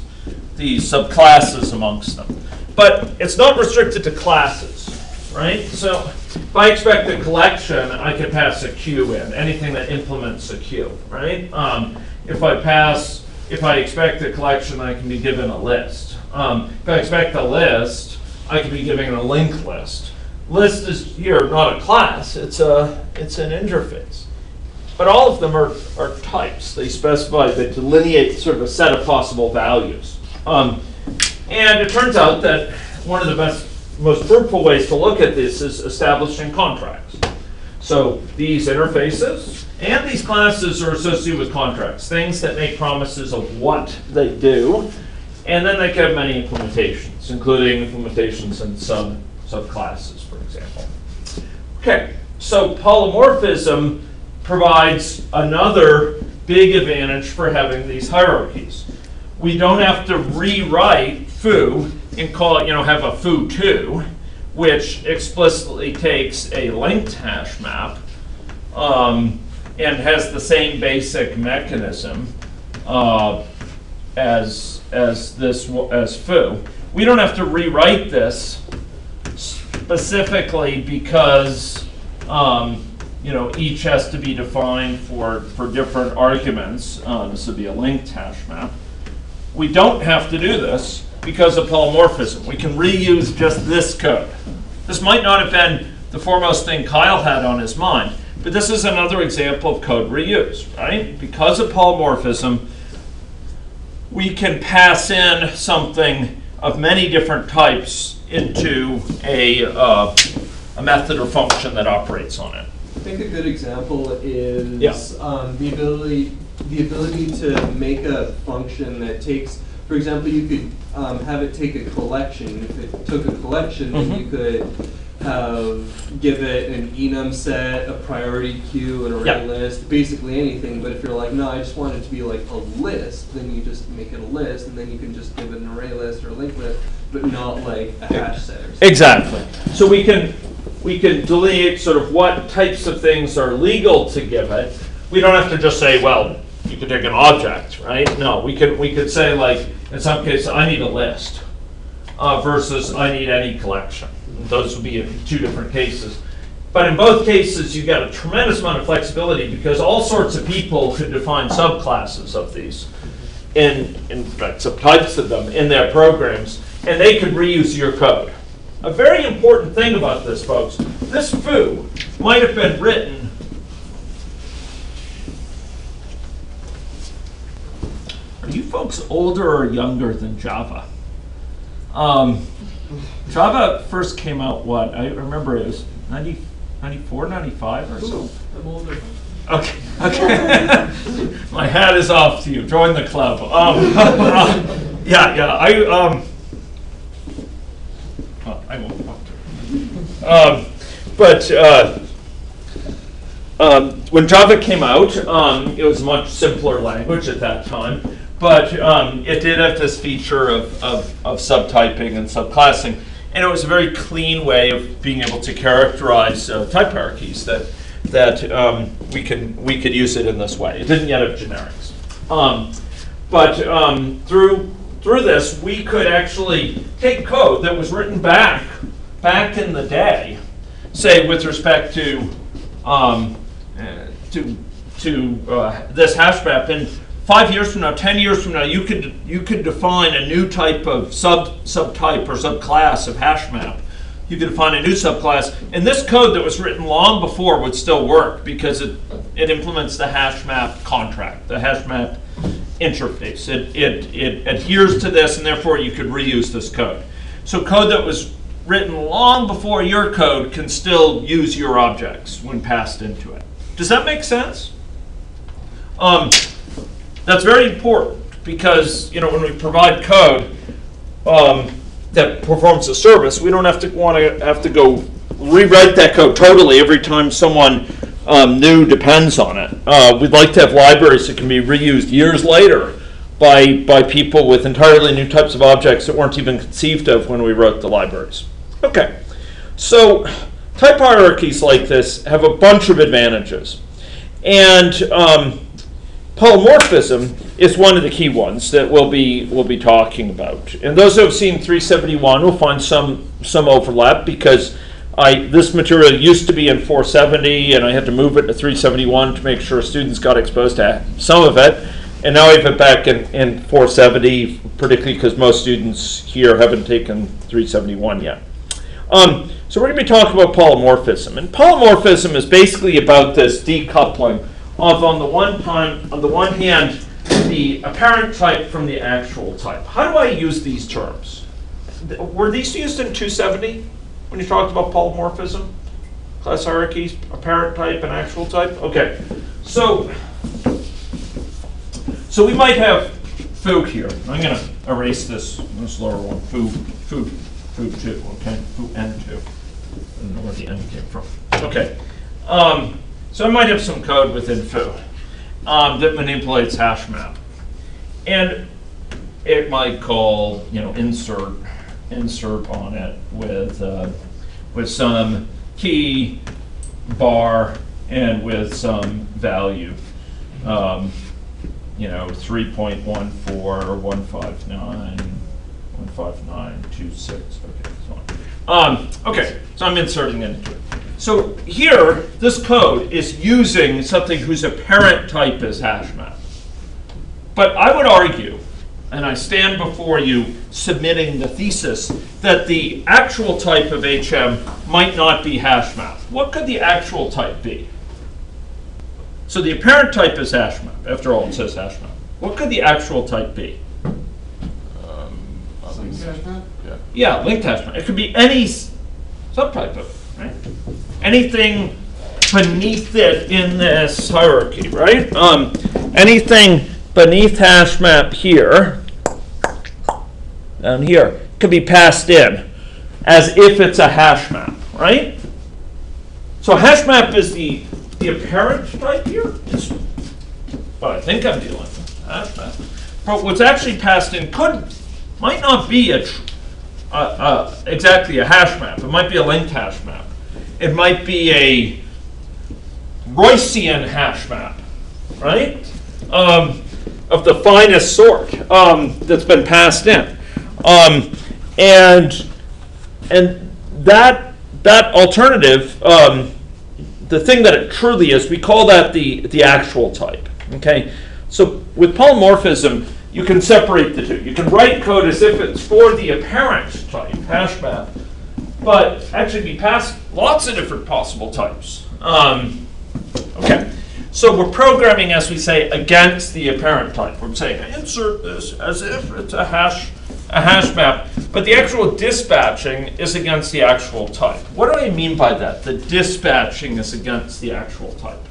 these subclasses amongst them. But it's not restricted to classes, right? So if I expect a collection, I can pass a queue in, anything that implements a queue, right? Um, if I pass, if I expect a collection, I can be given a list. Um, if I expect a list, I can be given a linked list. List is here not a class, it's a it's an interface. But all of them are, are types. They specify, they delineate sort of a set of possible values. Um, and it turns out that one of the best, most fruitful ways to look at this is establishing contracts. So these interfaces and these classes are associated with contracts, things that make promises of what they do, and then they have many implementations, including implementations in sub subclasses, for example. Okay, so polymorphism provides another big advantage for having these hierarchies. We don't have to rewrite foo and call it, you know, have a foo2, which explicitly takes a linked hash map um, and has the same basic mechanism uh, as as this as foo. We don't have to rewrite this specifically because um, you know each has to be defined for for different arguments. Uh, this would be a linked hash map. We don't have to do this because of polymorphism. We can reuse just this code. This might not have been the foremost thing Kyle had on his mind, but this is another example of code reuse, right? Because of polymorphism, we can pass in something of many different types into a, uh, a method or function that operates on it. I think a good example is Yeah. um, the ability the ability to make a function that takes, for example, you could um, have it take a collection. If it took a collection, then you could have give it an enum set, a priority queue, an array Yeah. list, basically anything. But if you're like, no, I just want it to be like a list, then you just make it a list, and then you can just give it an array list or a linked list, but not like a hash set or something. Exactly. So we can, we can delineate sort of what types of things are legal to give it. We don't have to just say, well, you could take an object, right? No, we could, we could say like, in some cases, I need a list uh, versus I need any collection. Those would be two different cases. But in both cases, you've got a tremendous amount of flexibility because all sorts of people could define subclasses of these in, in fact, subtypes of them in their programs, and they could reuse your code. A very important thing about this, folks, this foo might have been written Are you folks older or younger than Java? Um, Java first came out, what? I remember it was 90, 94, 95 or so. I'm older. Okay, okay. My hat is off to you. Join the club. Um, uh, yeah, yeah. I um. I won't talk to her. Um, but uh, um, when Java came out, um, it was a much simpler language at that time. But um, it did have this feature of, of, of subtyping and subclassing. And it was a very clean way of being able to characterize uh, type hierarchies that, that um, we, can, we could use it in this way. It didn't yet have generics. Um, but um, through, through this, we could actually take code that was written back, back in the day, say with respect to, um, uh, to, to uh, this hash map, and five years from now, 10 years from now, you could, you could define a new type of sub, subtype or subclass of hash map. You could define a new subclass, and this code that was written long before would still work because it, it implements the hash map contract, the hash map interface. It, it, it adheres to this, and therefore you could reuse this code. So code that was written long before your code can still use your objects when passed into it. Does that make sense? Um, that's very important because you know when we provide code um, that performs a service, we don't have to want to have to go rewrite that code totally every time someone um, new depends on it. Uh, we'd like to have libraries that can be reused years later by by people with entirely new types of objects that weren't even conceived of when we wrote the libraries. Okay, so type hierarchies like this have a bunch of advantages, and um, polymorphism is one of the key ones that we'll be we'll be talking about. And those who have seen 371 will find some some overlap because I this material used to be in 470 and I had to move it to 371 to make sure students got exposed to some of it. And now I have it back in, in 470, particularly because most students here haven't taken 371 yet. Um, so we're going to be talking about polymorphism, and polymorphism is basically about this decoupling of, on the one time, on the one hand, the apparent type from the actual type. How do I use these terms? Th- Were these used in 270 when you talked about polymorphism? Class hierarchies, apparent type and actual type? Okay, so so we might have foo here. I'm going to erase this this lower one. Foo, foo, foo two. Okay, foo n two. I don't know where the n came from. Okay. Um, So I might have some code within foo um, that manipulates hash map. And it might call, you know, insert, insert on it with, uh, with some key bar and with some value. Um, you know, 3.14, 159, 15926, okay, so on. Um, okay, so I'm inserting into it. So here, this code is using something whose apparent type is hash map. But I would argue, and I stand before you submitting the thesis, that the actual type of HM might not be hash map. What could the actual type be? So the apparent type is hash map. After all, it says hash map. What could the actual type be? Um, Some hash map? yeah. Yeah, linked hash map. It could be any subtype of it, right? Anything beneath it in this hierarchy, right? Um, anything beneath hash map here, down here, could be passed in as if it's a hash map, right? So hash map is the, the apparent type here. It's what I think I'm dealing with, hash. But what's actually passed in could, might not be a, uh, uh, exactly a hash map. It might be a linked hash map. It might be a Roycian hash map, right? Um, of the finest sort um, that's been passed in. Um, and and that that alternative, um, the thing that it truly is, we call that the the actual type. Okay, so with polymorphism, you can separate the two. You can write code as if it's for the apparent type hash map, but actually be passed lots of different possible types. Um, okay. So we're programming, as we say, against the apparent type. We're saying insert this as if it's a hash, a hash map, but the actual dispatching is against the actual type. What do I mean by that? The dispatching is against the actual type.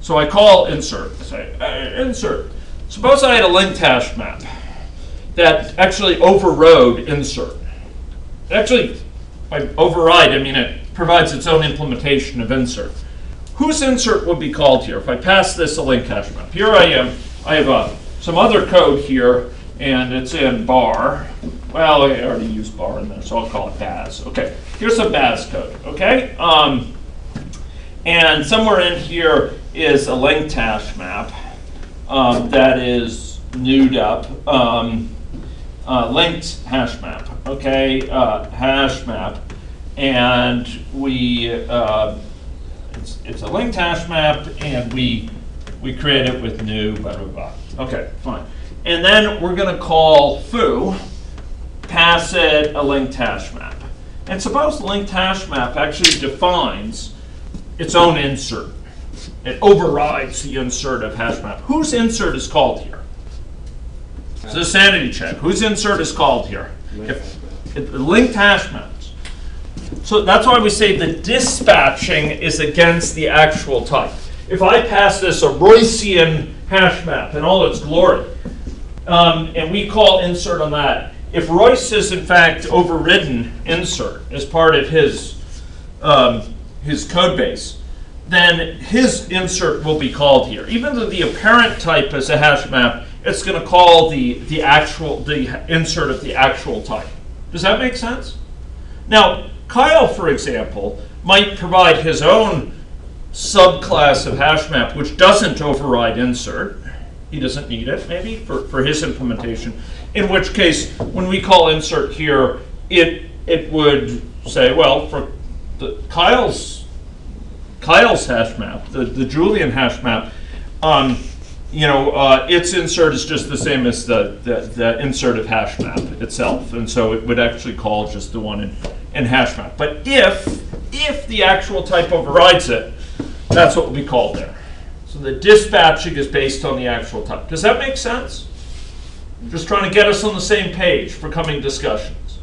So I call insert, say uh, insert. Suppose I had a linked hash map that actually overrode insert. Actually, by override, I mean it provides its own implementation of insert. Whose insert would be called here if I pass this a link hash map? Here I am. I have uh, some other code here, and it's in bar. Well, I already used bar in there, so I'll call it Baz. Okay, here's some Baz code. Okay, um, and somewhere in here is a linked hash map um, that is newed up. Um, uh, linked hash map. Okay, uh, hash map, and we. Uh, it's, it's a linked hash map and we, we create it with new, blah, blah, blah. Okay, fine. And then we're gonna call foo, pass it a linked hash map. And suppose the linked hash map actually defines its own insert. It overrides the insert of hash map. Whose insert is called here? It's a sanity check. Whose insert is called here? If, if linked hash maps. So that's why we say the dispatching is against the actual type. If I pass this a Roycian hash map in all its glory, um, and we call insert on that, if Royce is in fact overridden insert as part of his um, his code base, then his insert will be called here. Even though the apparent type is a hash map, it's going to call the the actual the insert of the actual type. Does that make sense? Now, Kyle, for example, might provide his own subclass of hash map which doesn't override insert. He doesn't need it, maybe, for, for his implementation. In which case, when we call insert here, it it would say, well, for the Kyle's Kyle's hash map, the, the Julian hash map, um, you know, uh, its insert is just the same as the, the, the insert of hash map itself. And so it would actually call just the one in, in hash map. But if, if the actual type overrides it, that's what will be called there. So the dispatching is based on the actual type. Does that make sense? Just trying to get us on the same page for coming discussions.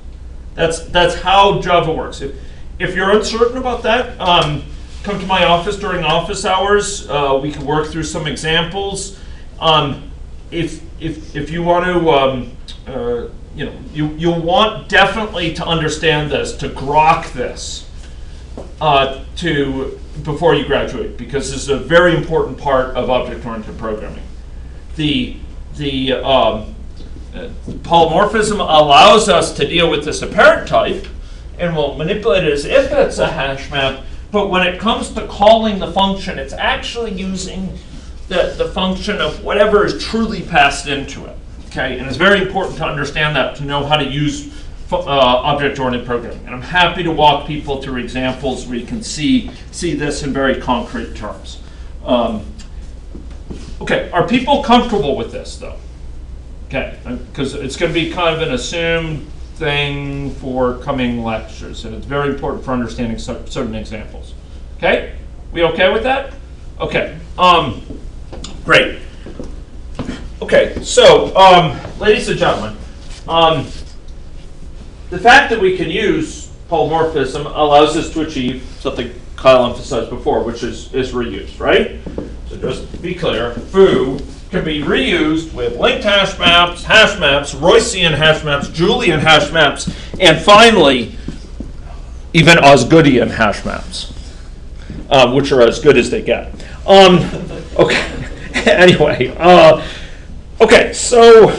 That's, that's how Java works. If, if you're uncertain about that, um, come to my office during office hours. Uh, we can work through some examples. Um, if, if, if you want to, um, uh, you know, you, you'll want definitely to understand this, to grok this. uh, to before you graduate because this is a very important part of object-oriented programming. The the um, uh, polymorphism allows us to deal with this apparent type, and we'll manipulate it as if it's a hash map. But when it comes to calling the function, it's actually using the, the function of whatever is truly passed into it. Okay, and it's very important to understand that to know how to use uh, object-oriented programming. And I'm happy to walk people through examples where you can see see this in very concrete terms. Um, okay, are people comfortable with this though? Okay, because it's going to be kind of an assumed thing for coming lectures, and it's very important for understanding certain examples. Okay, we okay with that? Okay, um, great. Okay, so, um, ladies and gentlemen, um, the fact that we can use polymorphism allows us to achieve something Kyle emphasized before, which is, is reuse, right? So just to be clear, foo can be reused with linked hash maps, hash maps, Roycean hash maps, Julian hash maps, and finally, even Osgoodian hash maps, um, which are as good as they get. Um, okay. anyway, uh, okay. So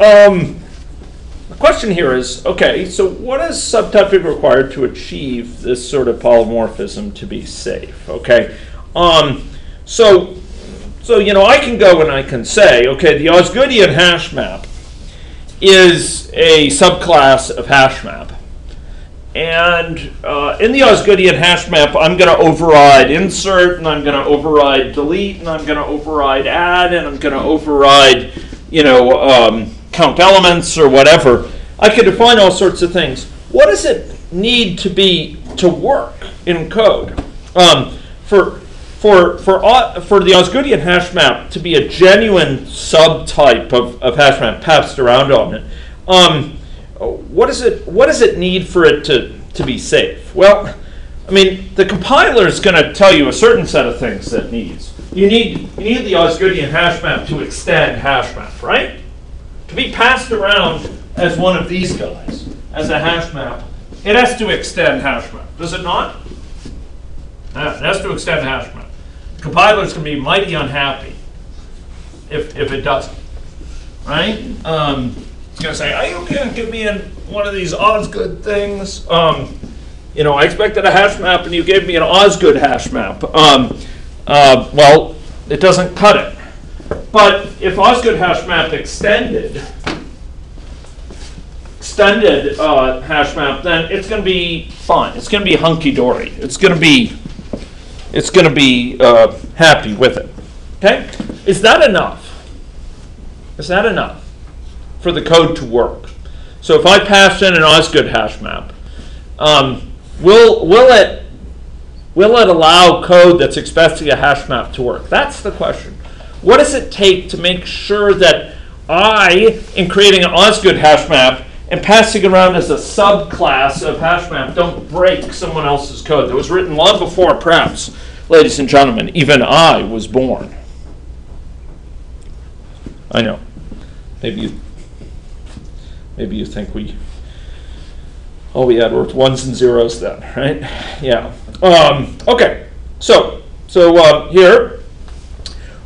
um, the question here is: Okay, so what is subtyping required to achieve this sort of polymorphism to be safe? Okay. Um, so so, you know, I can go and I can say, okay, the Osgoodian hash map is a subclass of hash map. And uh, in the Osgoodian hash map, I'm going to override insert, and I'm going to override delete, and I'm going to override add, and I'm going to override, you know, um, count elements or whatever. I can define all sorts of things. What does it need to be to work in code? Um, for for for au- for the Osgoodian hash map to be a genuine subtype of, of hash map passed around on it, um, what does it what does it need for it to, to be safe? Well, I mean, the compiler is going to tell you a certain set of things that needs. You need you need the Osgoodian hash map to extend hash map, right? To be passed around as one of these guys, as a hash map, it has to extend hash map. Does it not? Yeah, it has to extend hash map. Compiler's going to be mighty unhappy if, if it doesn't, right? Um, to say, "Are you to give me one of these Osgood things?" Um, you know, I expected a hash map, and you gave me an Osgood hash map. Um, uh, well, it doesn't cut it. But if Osgood hash map extended, extended uh, hash map, then it's going to be fine. It's going to be hunky dory. It's going to be it's going to be uh, happy with it. Okay? Is that enough? Is that enough for the code to work? So if I pass in an Osgood hash map, um, will will it will it allow code that's expecting a hash map to work? That's the question. What does it take to make sure that I, in creating an Osgood hash map and passing around as a subclass of hash map, don't break someone else's code that was written long before, perhaps, ladies and gentlemen, even I was born. I know. Maybe you, maybe you think we all we had were ones and zeros then, right? Yeah. Um, okay. So so uh, here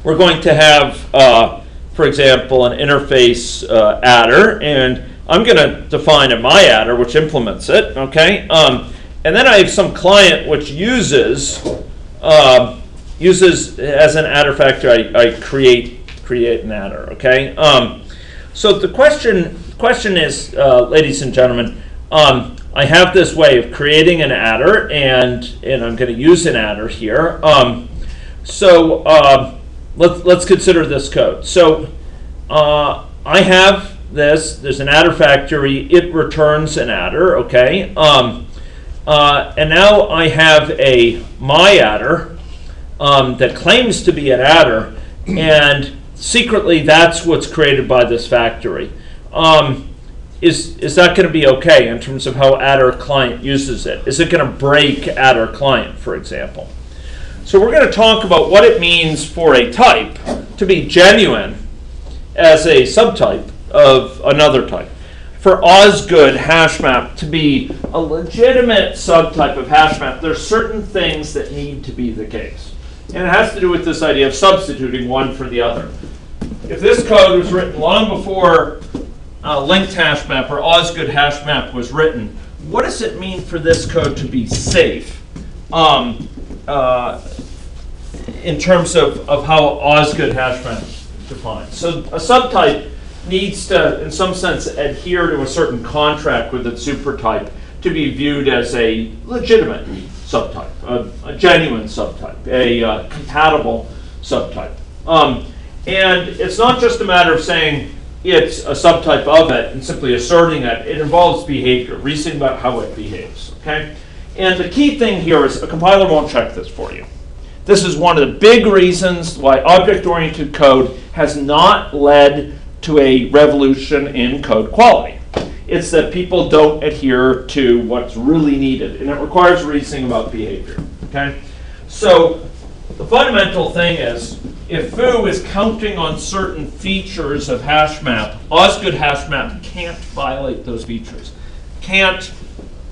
we're going to have, uh, for example, an interface uh, adder, and I'm going to define a my adder which implements it. Okay. Um, and then I have some client which uses um, uses as an adder factor. I, I create create an adder. Okay. Um, so the question question is, uh, ladies and gentlemen, um, I have this way of creating an adder, and and I'm going to use an adder here. Um, so uh, let's let's consider this code. So uh, I have this. There's an adder factory. It returns an adder. Okay. Um, uh, and now I have a my adder um, that claims to be an adder, and secretly that's what's created by this factory. Um, is is that going to be okay in terms of how adder client uses it? Is it going to break adder client, for example? So we're going to talk about what it means for a type to be genuine as a subtype of another type. for Osgood HashMap to be a legitimate subtype of hash map, there's certain things that need to be the case. And it has to do with this idea of substituting one for the other. If this code was written long before uh, linked hash map or Osgood hash map was written, what does it mean for this code to be safe? Um, uh, in terms of, of how Osgood hash map is defined. So a subtype needs to, in some sense, adhere to a certain contract with its supertype to be viewed as a legitimate subtype, a, a genuine subtype, a uh, compatible subtype. Um, and it's not just a matter of saying it's a subtype of it and simply asserting it. It involves behavior, reasoning about how it behaves. Okay. And the key thing here is a compiler won't check this for you. This is one of the big reasons why object-oriented code has not led to a revolution in code quality. It's that people don't adhere to what's really needed, and it requires reasoning about behavior. Okay? So the fundamental thing is, if foo is counting on certain features of hashmap, Osgood hashmap can't violate those features. Can't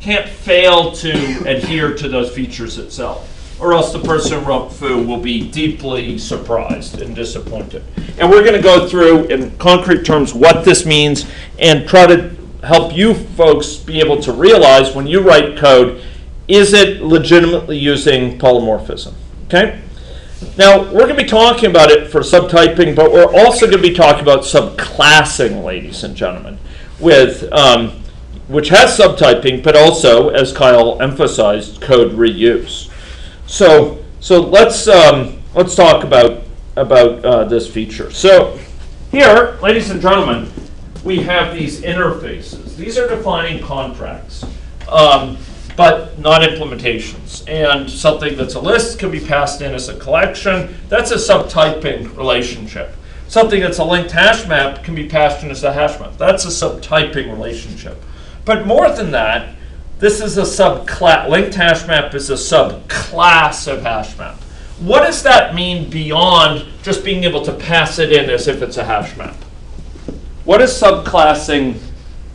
can't fail to adhere to those features itself or else the person who wrote foo will be deeply surprised and disappointed. And we're going to go through in concrete terms what this means and try to help you folks be able to realize when you write code, is it legitimately using polymorphism? Okay? Now, we're going to be talking about it for subtyping, but we're also going to be talking about subclassing, ladies and gentlemen, with um, which has subtyping, but also, as Kyle emphasized, code reuse. So, so let's um, let's talk about about uh, this feature. So, here, ladies and gentlemen, we have these interfaces. These are defining contracts, um, but not implementations. And something that's a list can be passed in as a collection. That's a subtyping relationship. Something that's a linked hash map can be passed in as a hash map. That's a subtyping relationship. But more than that, this is a subclass. Linked hash map is a subclass of hash map. What does that mean beyond just being able to pass it in as if it's a hash map? What does subclassing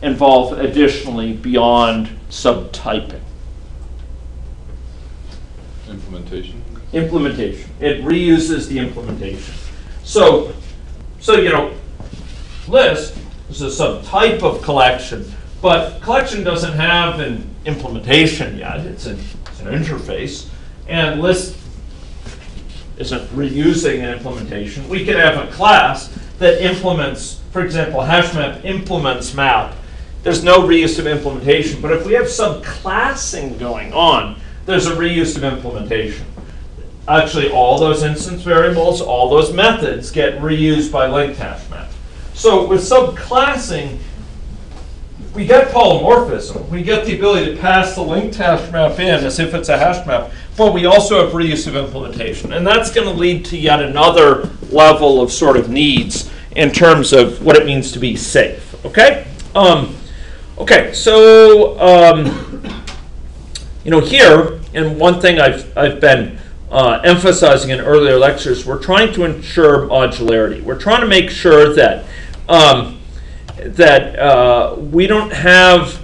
involve additionally beyond subtyping? Implementation. Implementation. It reuses the implementation. So, so you know, list is a subtype of collection, but collection doesn't have an implementation yet. It's an, it's an interface, and list isn't reusing an implementation. We could have a class that implements, for example, HashMap implements map. There's no reuse of implementation, but if we have subclassing going on, there's a reuse of implementation. Actually, all those instance variables, all those methods get reused by linked HashMap. So with subclassing, we get polymorphism. We get the ability to pass the linked hash map in as if it's a hash map, but we also have reuse of implementation. And that's going to lead to yet another level of sort of needs in terms of what it means to be safe. Okay? Um, okay, so, um, you know, here, and one thing I've, I've been uh, emphasizing in earlier lectures, we're trying to ensure modularity. We're trying to make sure that. Um, that uh, we don't have,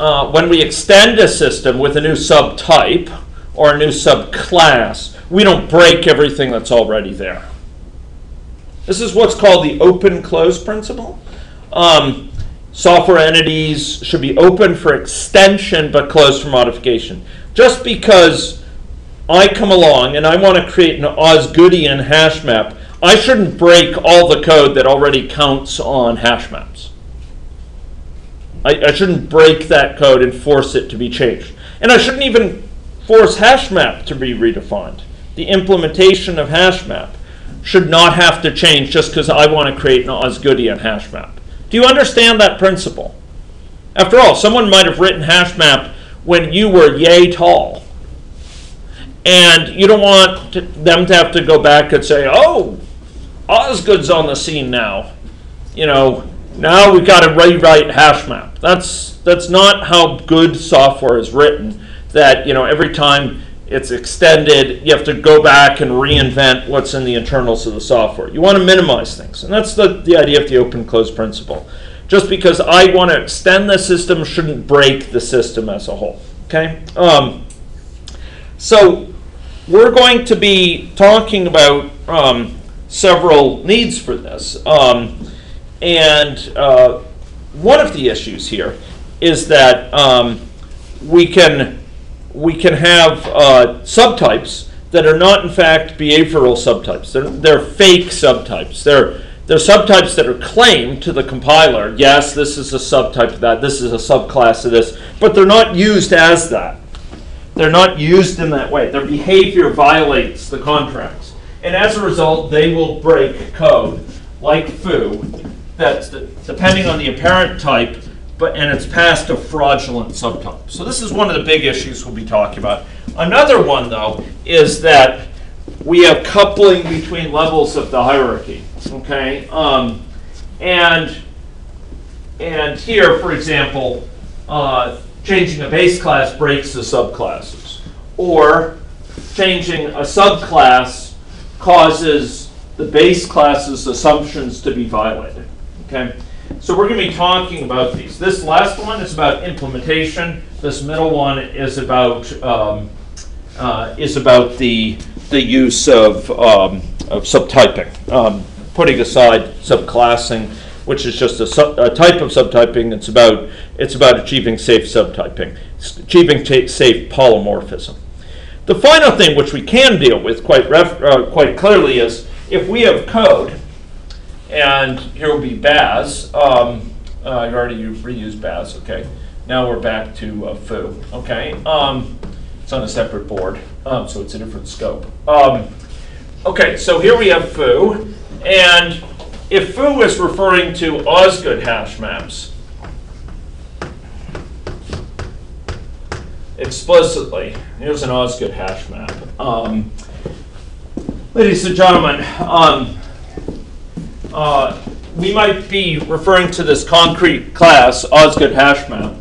uh, when we extend a system with a new subtype or a new subclass, we don't break everything that's already there. This is what's called the open close principle. Um, software entities should be open for extension but closed for modification. Just because I come along and I want to create an Osgoodian hash map, I shouldn't break all the code that already counts on hash maps. I, I shouldn't break that code and force it to be changed. And I shouldn't even force HashMap to be redefined. The implementation of HashMap should not have to change just because I want to create an Osgoodian HashMap. Do you understand that principle? After all, someone might have written HashMap when you were yay tall. And you don't want to, them to have to go back and say, oh, Osgood's on the scene now. You know, now we've got to rewrite HashMap. That's that's not how good software is written. That you know every time it's extended, you have to go back and reinvent what's in the internals of the software. You want to minimize things, and that's the, the idea of the open close principle. Just because I want to extend the system shouldn't break the system as a whole. Okay? Um, so we're going to be talking about um, several needs for this. Um, and uh, one of the issues here is that um, we can we can have uh, subtypes that are not in fact behavioral subtypes. They're, they're fake subtypes. They're they're subtypes that are claimed to the compiler. Yes, this is a subtype of that. This is a subclass of this, but they're not used as that. They're not used in that way. Their behavior violates the contracts. And as a result, they will break code like foo that's depending on the apparent type, but and it's passed a fraudulent subtype. So this is one of the big issues we'll be talking about. Another one though is that we have coupling between levels of the hierarchy. Okay, um, and and here, for example, uh, changing a base class breaks the subclasses, or changing a subclass causes the base class's assumptions to be violated. Okay, so we're going to be talking about these. This last one is about implementation. This middle one is about um, uh, is about the the use of um, of subtyping, um, putting aside subclassing, which is just a, sub, a type of subtyping. It's about it's about achieving safe subtyping, achieving safe polymorphism. The final thing which we can deal with quite uh, quite clearly is if we have code, and here will be Baz. Um, uh, I already reused Baz. Okay, now we're back to uh, foo. Okay, um, it's on a separate board, um, so it's a different scope. Um, okay, so here we have foo, and if foo is referring to Osgood hash maps, explicitly. Here's an Osgood hash map. Um, ladies and gentlemen, um, uh, we might be referring to this concrete class, Osgood hash map,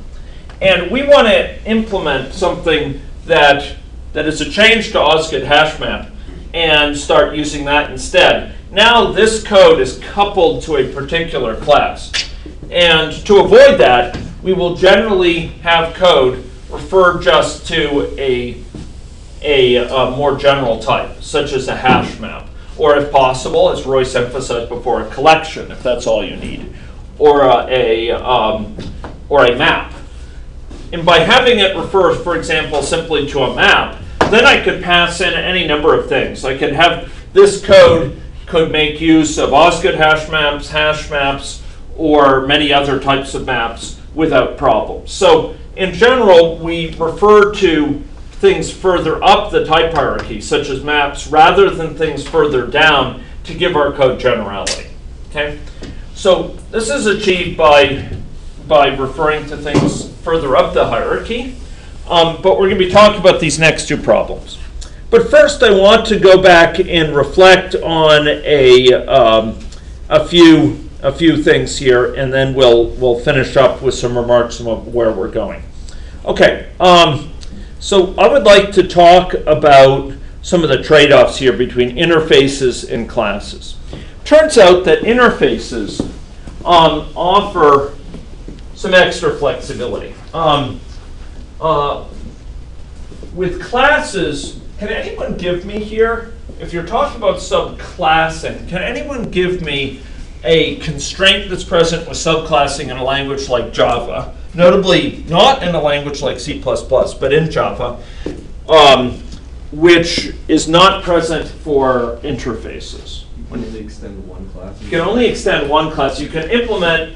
and we want to implement something that that is a change to Osgood hash map and start using that instead. Now this code is coupled to a particular class. And to avoid that, we will generally have code refer just to a, a, uh more general type, such as a hash map. Or if possible, as Royce emphasized before, a collection, if that's all you need. Or a, a um, or a map. And by having it refer, for example, simply to a map, then I could pass in any number of things. I could have this code could make use of Osgood hash maps, hash maps, or many other types of maps without problems. So in general, we refer to things further up the type hierarchy, such as maps, rather than things further down to give our code generality. Okay? So this is achieved by, by referring to things further up the hierarchy. Um, but we're going to be talking about these next two problems. But first, I want to go back and reflect on a, um, a few a few things here, and then we'll we'll finish up with some remarks on where we're going. Okay. Um, so I would like to talk about some of the trade-offs here between interfaces and classes. Turns out that interfaces um, offer some extra flexibility. Um, uh, with classes, can anyone give me here, if you're talking about subclassing, can anyone give me a constraint that's present with subclassing in a language like Java, notably not in a language like C++, but in Java, um, which is not present for interfaces? You can only extend one class. You can only extend one class. You can implement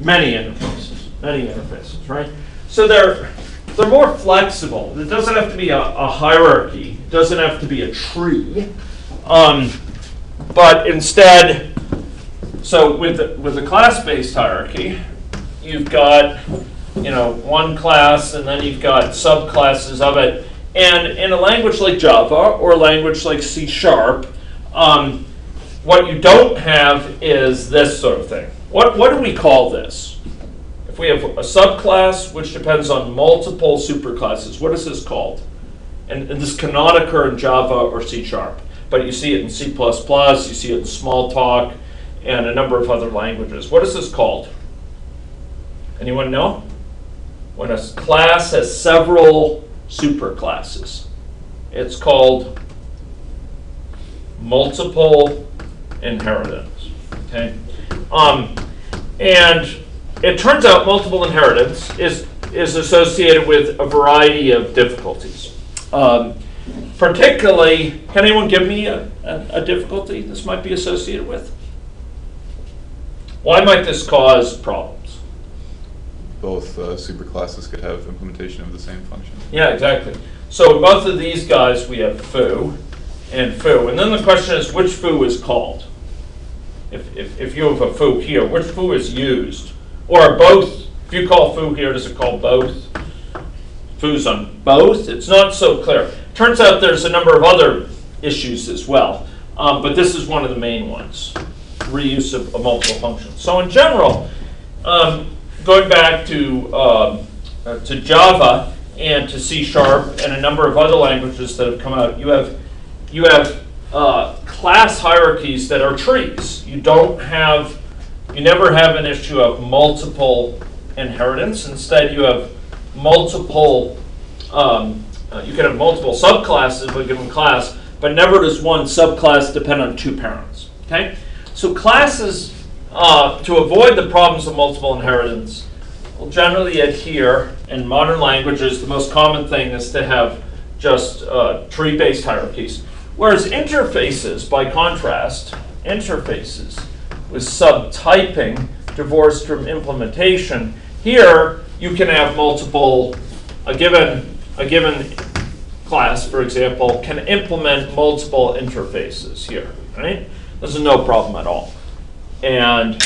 many interfaces, many interfaces, right? So they're they're more flexible. It doesn't have to be a, a hierarchy. It doesn't have to be a tree. Um, but instead, so with the, with a class-based hierarchy, you've got you know one class, and then you've got subclasses of it. And in a language like Java or a language like C Sharp, um, what you don't have is this sort of thing. What, what do we call this? If we have a subclass which depends on multiple superclasses, what is this called? And, and this cannot occur in Java or C Sharp, but you see it in C++, you see it in Smalltalk, and a number of other languages. What is this called? Anyone know? When a class has several superclasses, it's called multiple inheritance. Okay? Um, and it turns out multiple inheritance is, is associated with a variety of difficulties. Um, particularly, can anyone give me a, a, a difficulty this might be associated with? Why might this cause problems? Both uh, superclasses could have implementation of the same function. Yeah, exactly. So both of these guys, we have foo and foo. And then the question is, which foo is called? If, if, if you have a foo here, which foo is used? Or both, if you call foo here, does it call both? Foo's on both? It's not so clear. Turns out there's a number of other issues as well. Um, but this is one of the main ones, reuse of, of multiple functions. So in general, um, going back to, um, uh, to Java and to C Sharp and a number of other languages that have come out, you have, you have uh, class hierarchies that are trees. You don't have, you never have an issue of multiple inheritance. Instead, you have multiple, um, uh, you can have multiple subclasses of a given class, but never does one subclass depend on two parents. Okay? So classes, uh, to avoid the problems of multiple inheritance, we'll generally adhere in modern languages. The most common thing is to have just uh, tree-based hierarchies. Whereas interfaces, by contrast, interfaces with subtyping divorced from implementation, here you can have multiple, a given, a given class, for example, can implement multiple interfaces here, right? This is no problem at all. And,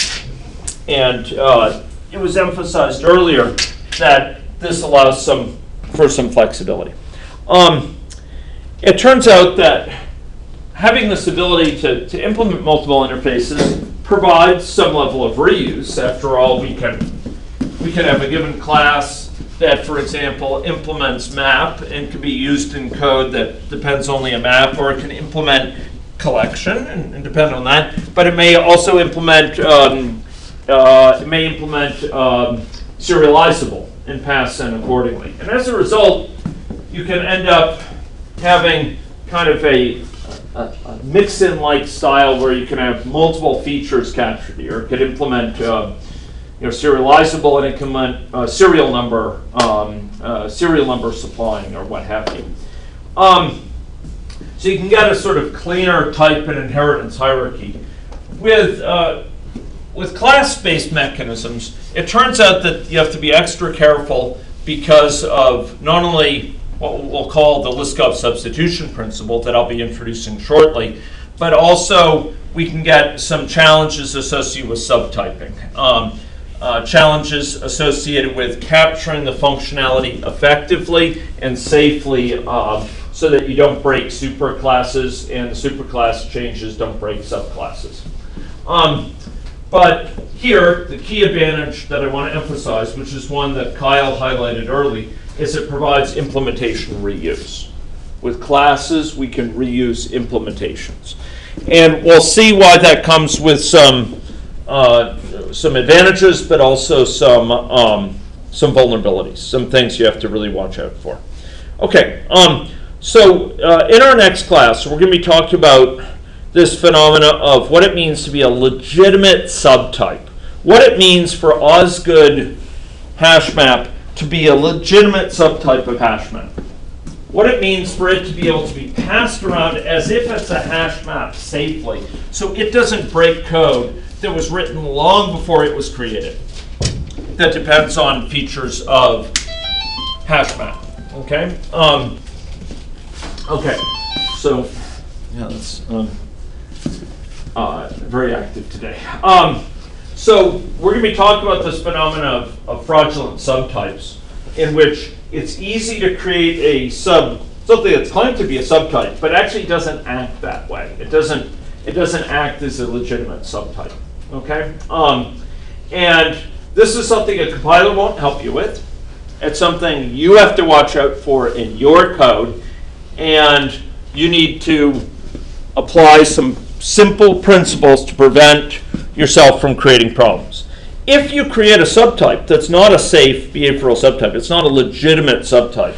and uh, it was emphasized earlier that this allows some, for some flexibility. Um, it turns out that having this ability to, to implement multiple interfaces provides some level of reuse. After all, we can, we can have a given class that, for example, implements map and can be used in code that depends only on map, or it can implement collection and, and depend on that. But it may also implement um, uh, it may implement um, serializable and pass in accordingly. And as a result, you can end up having kind of a, a, a mix-in like style where you can have multiple features captured here. It could implement uh, you know, serializable and implement uh, serial number, um, uh, serial number supplying or what have you. Um, so you can get a sort of cleaner type and inheritance hierarchy. With, uh, with class-based mechanisms, it turns out that you have to be extra careful because of not only what we'll call the Liskov substitution principle that I'll be introducing shortly, but also we can get some challenges associated with subtyping. Um, uh, challenges associated with capturing the functionality effectively and safely um, so that you don't break superclasses and the superclass changes don't break subclasses. Um, but here, the key advantage that I want to emphasize, which is one that Kyle highlighted early, is it provides implementation reuse. With classes, we can reuse implementations. And we'll see why that comes with some, uh, some advantages, but also some, um, some vulnerabilities, some things you have to really watch out for. Okay, um, so uh, in our next class, we're going to be talking about this phenomena of what it means to be a legitimate subtype. What it means for Osgood hash map to be a legitimate subtype of hashmap. What it means for it to be able to be passed around as if it's a hashmap safely, so it doesn't break code that was written long before it was created. That depends on features of hashmap. Okay. Um, okay. So yeah, that's. Um, uh, very active today. Um, so we're going to be talking about this phenomenon of, of fraudulent subtypes, in which it's easy to create a sub something that's claimed to be a subtype, but actually doesn't act that way. It doesn't it doesn't act as a legitimate subtype. Okay, um, and this is something a compiler won't help you with. It's something you have to watch out for in your code, and you need to apply some simple principles to prevent yourself from creating problems. if you create a subtype that's not a safe behavioral subtype, it's not a legitimate subtype,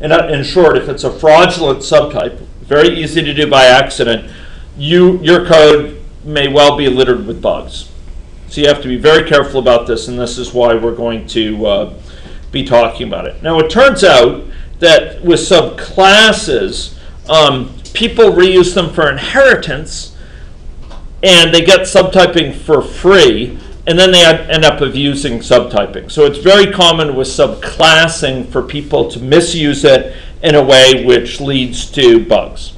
and uh, in short, if it's a fraudulent subtype, very easy to do by accident, you, your code may well be littered with bugs. So you have to be very careful about this, and this is why we're going to uh, be talking about it. Now, it turns out that with subclasses, um, people reuse them for inheritance, and they get subtyping for free, and then they end up abusing subtyping. So it's very common with subclassing for people to misuse it in a way which leads to bugs.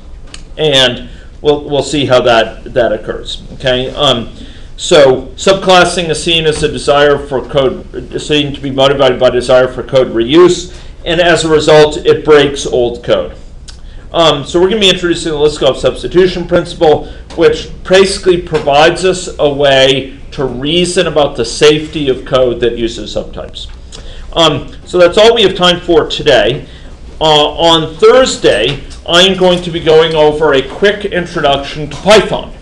And we'll, we'll see how that, that occurs, okay? Um, so subclassing is seen as a desire for code, seen to be motivated by desire for code reuse, and as a result, it breaks old code. Um, so we're going to be introducing the Liskov substitution principle, which basically provides us a way to reason about the safety of code that uses subtypes. Um, so that's all we have time for today. Uh, on Thursday, I'm going to be going over a quick introduction to Python.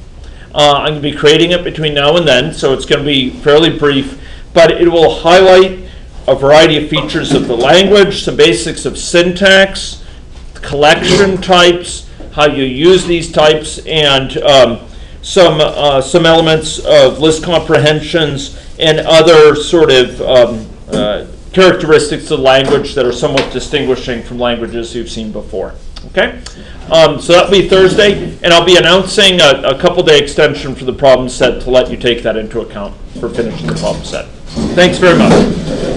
Uh, I'm going to be creating it between now and then, so it's going to be fairly brief, but it will highlight a variety of features of the language, some basics of syntax, collection types, how you use these types, and um, some, uh, some elements of list comprehensions and other sort of um, uh, characteristics of language that are somewhat distinguishing from languages you've seen before. Okay? Um, so that'll be Thursday, and I'll be announcing a, a couple day extension for the problem set to let you take that into account for finishing the problem set. Thanks very much.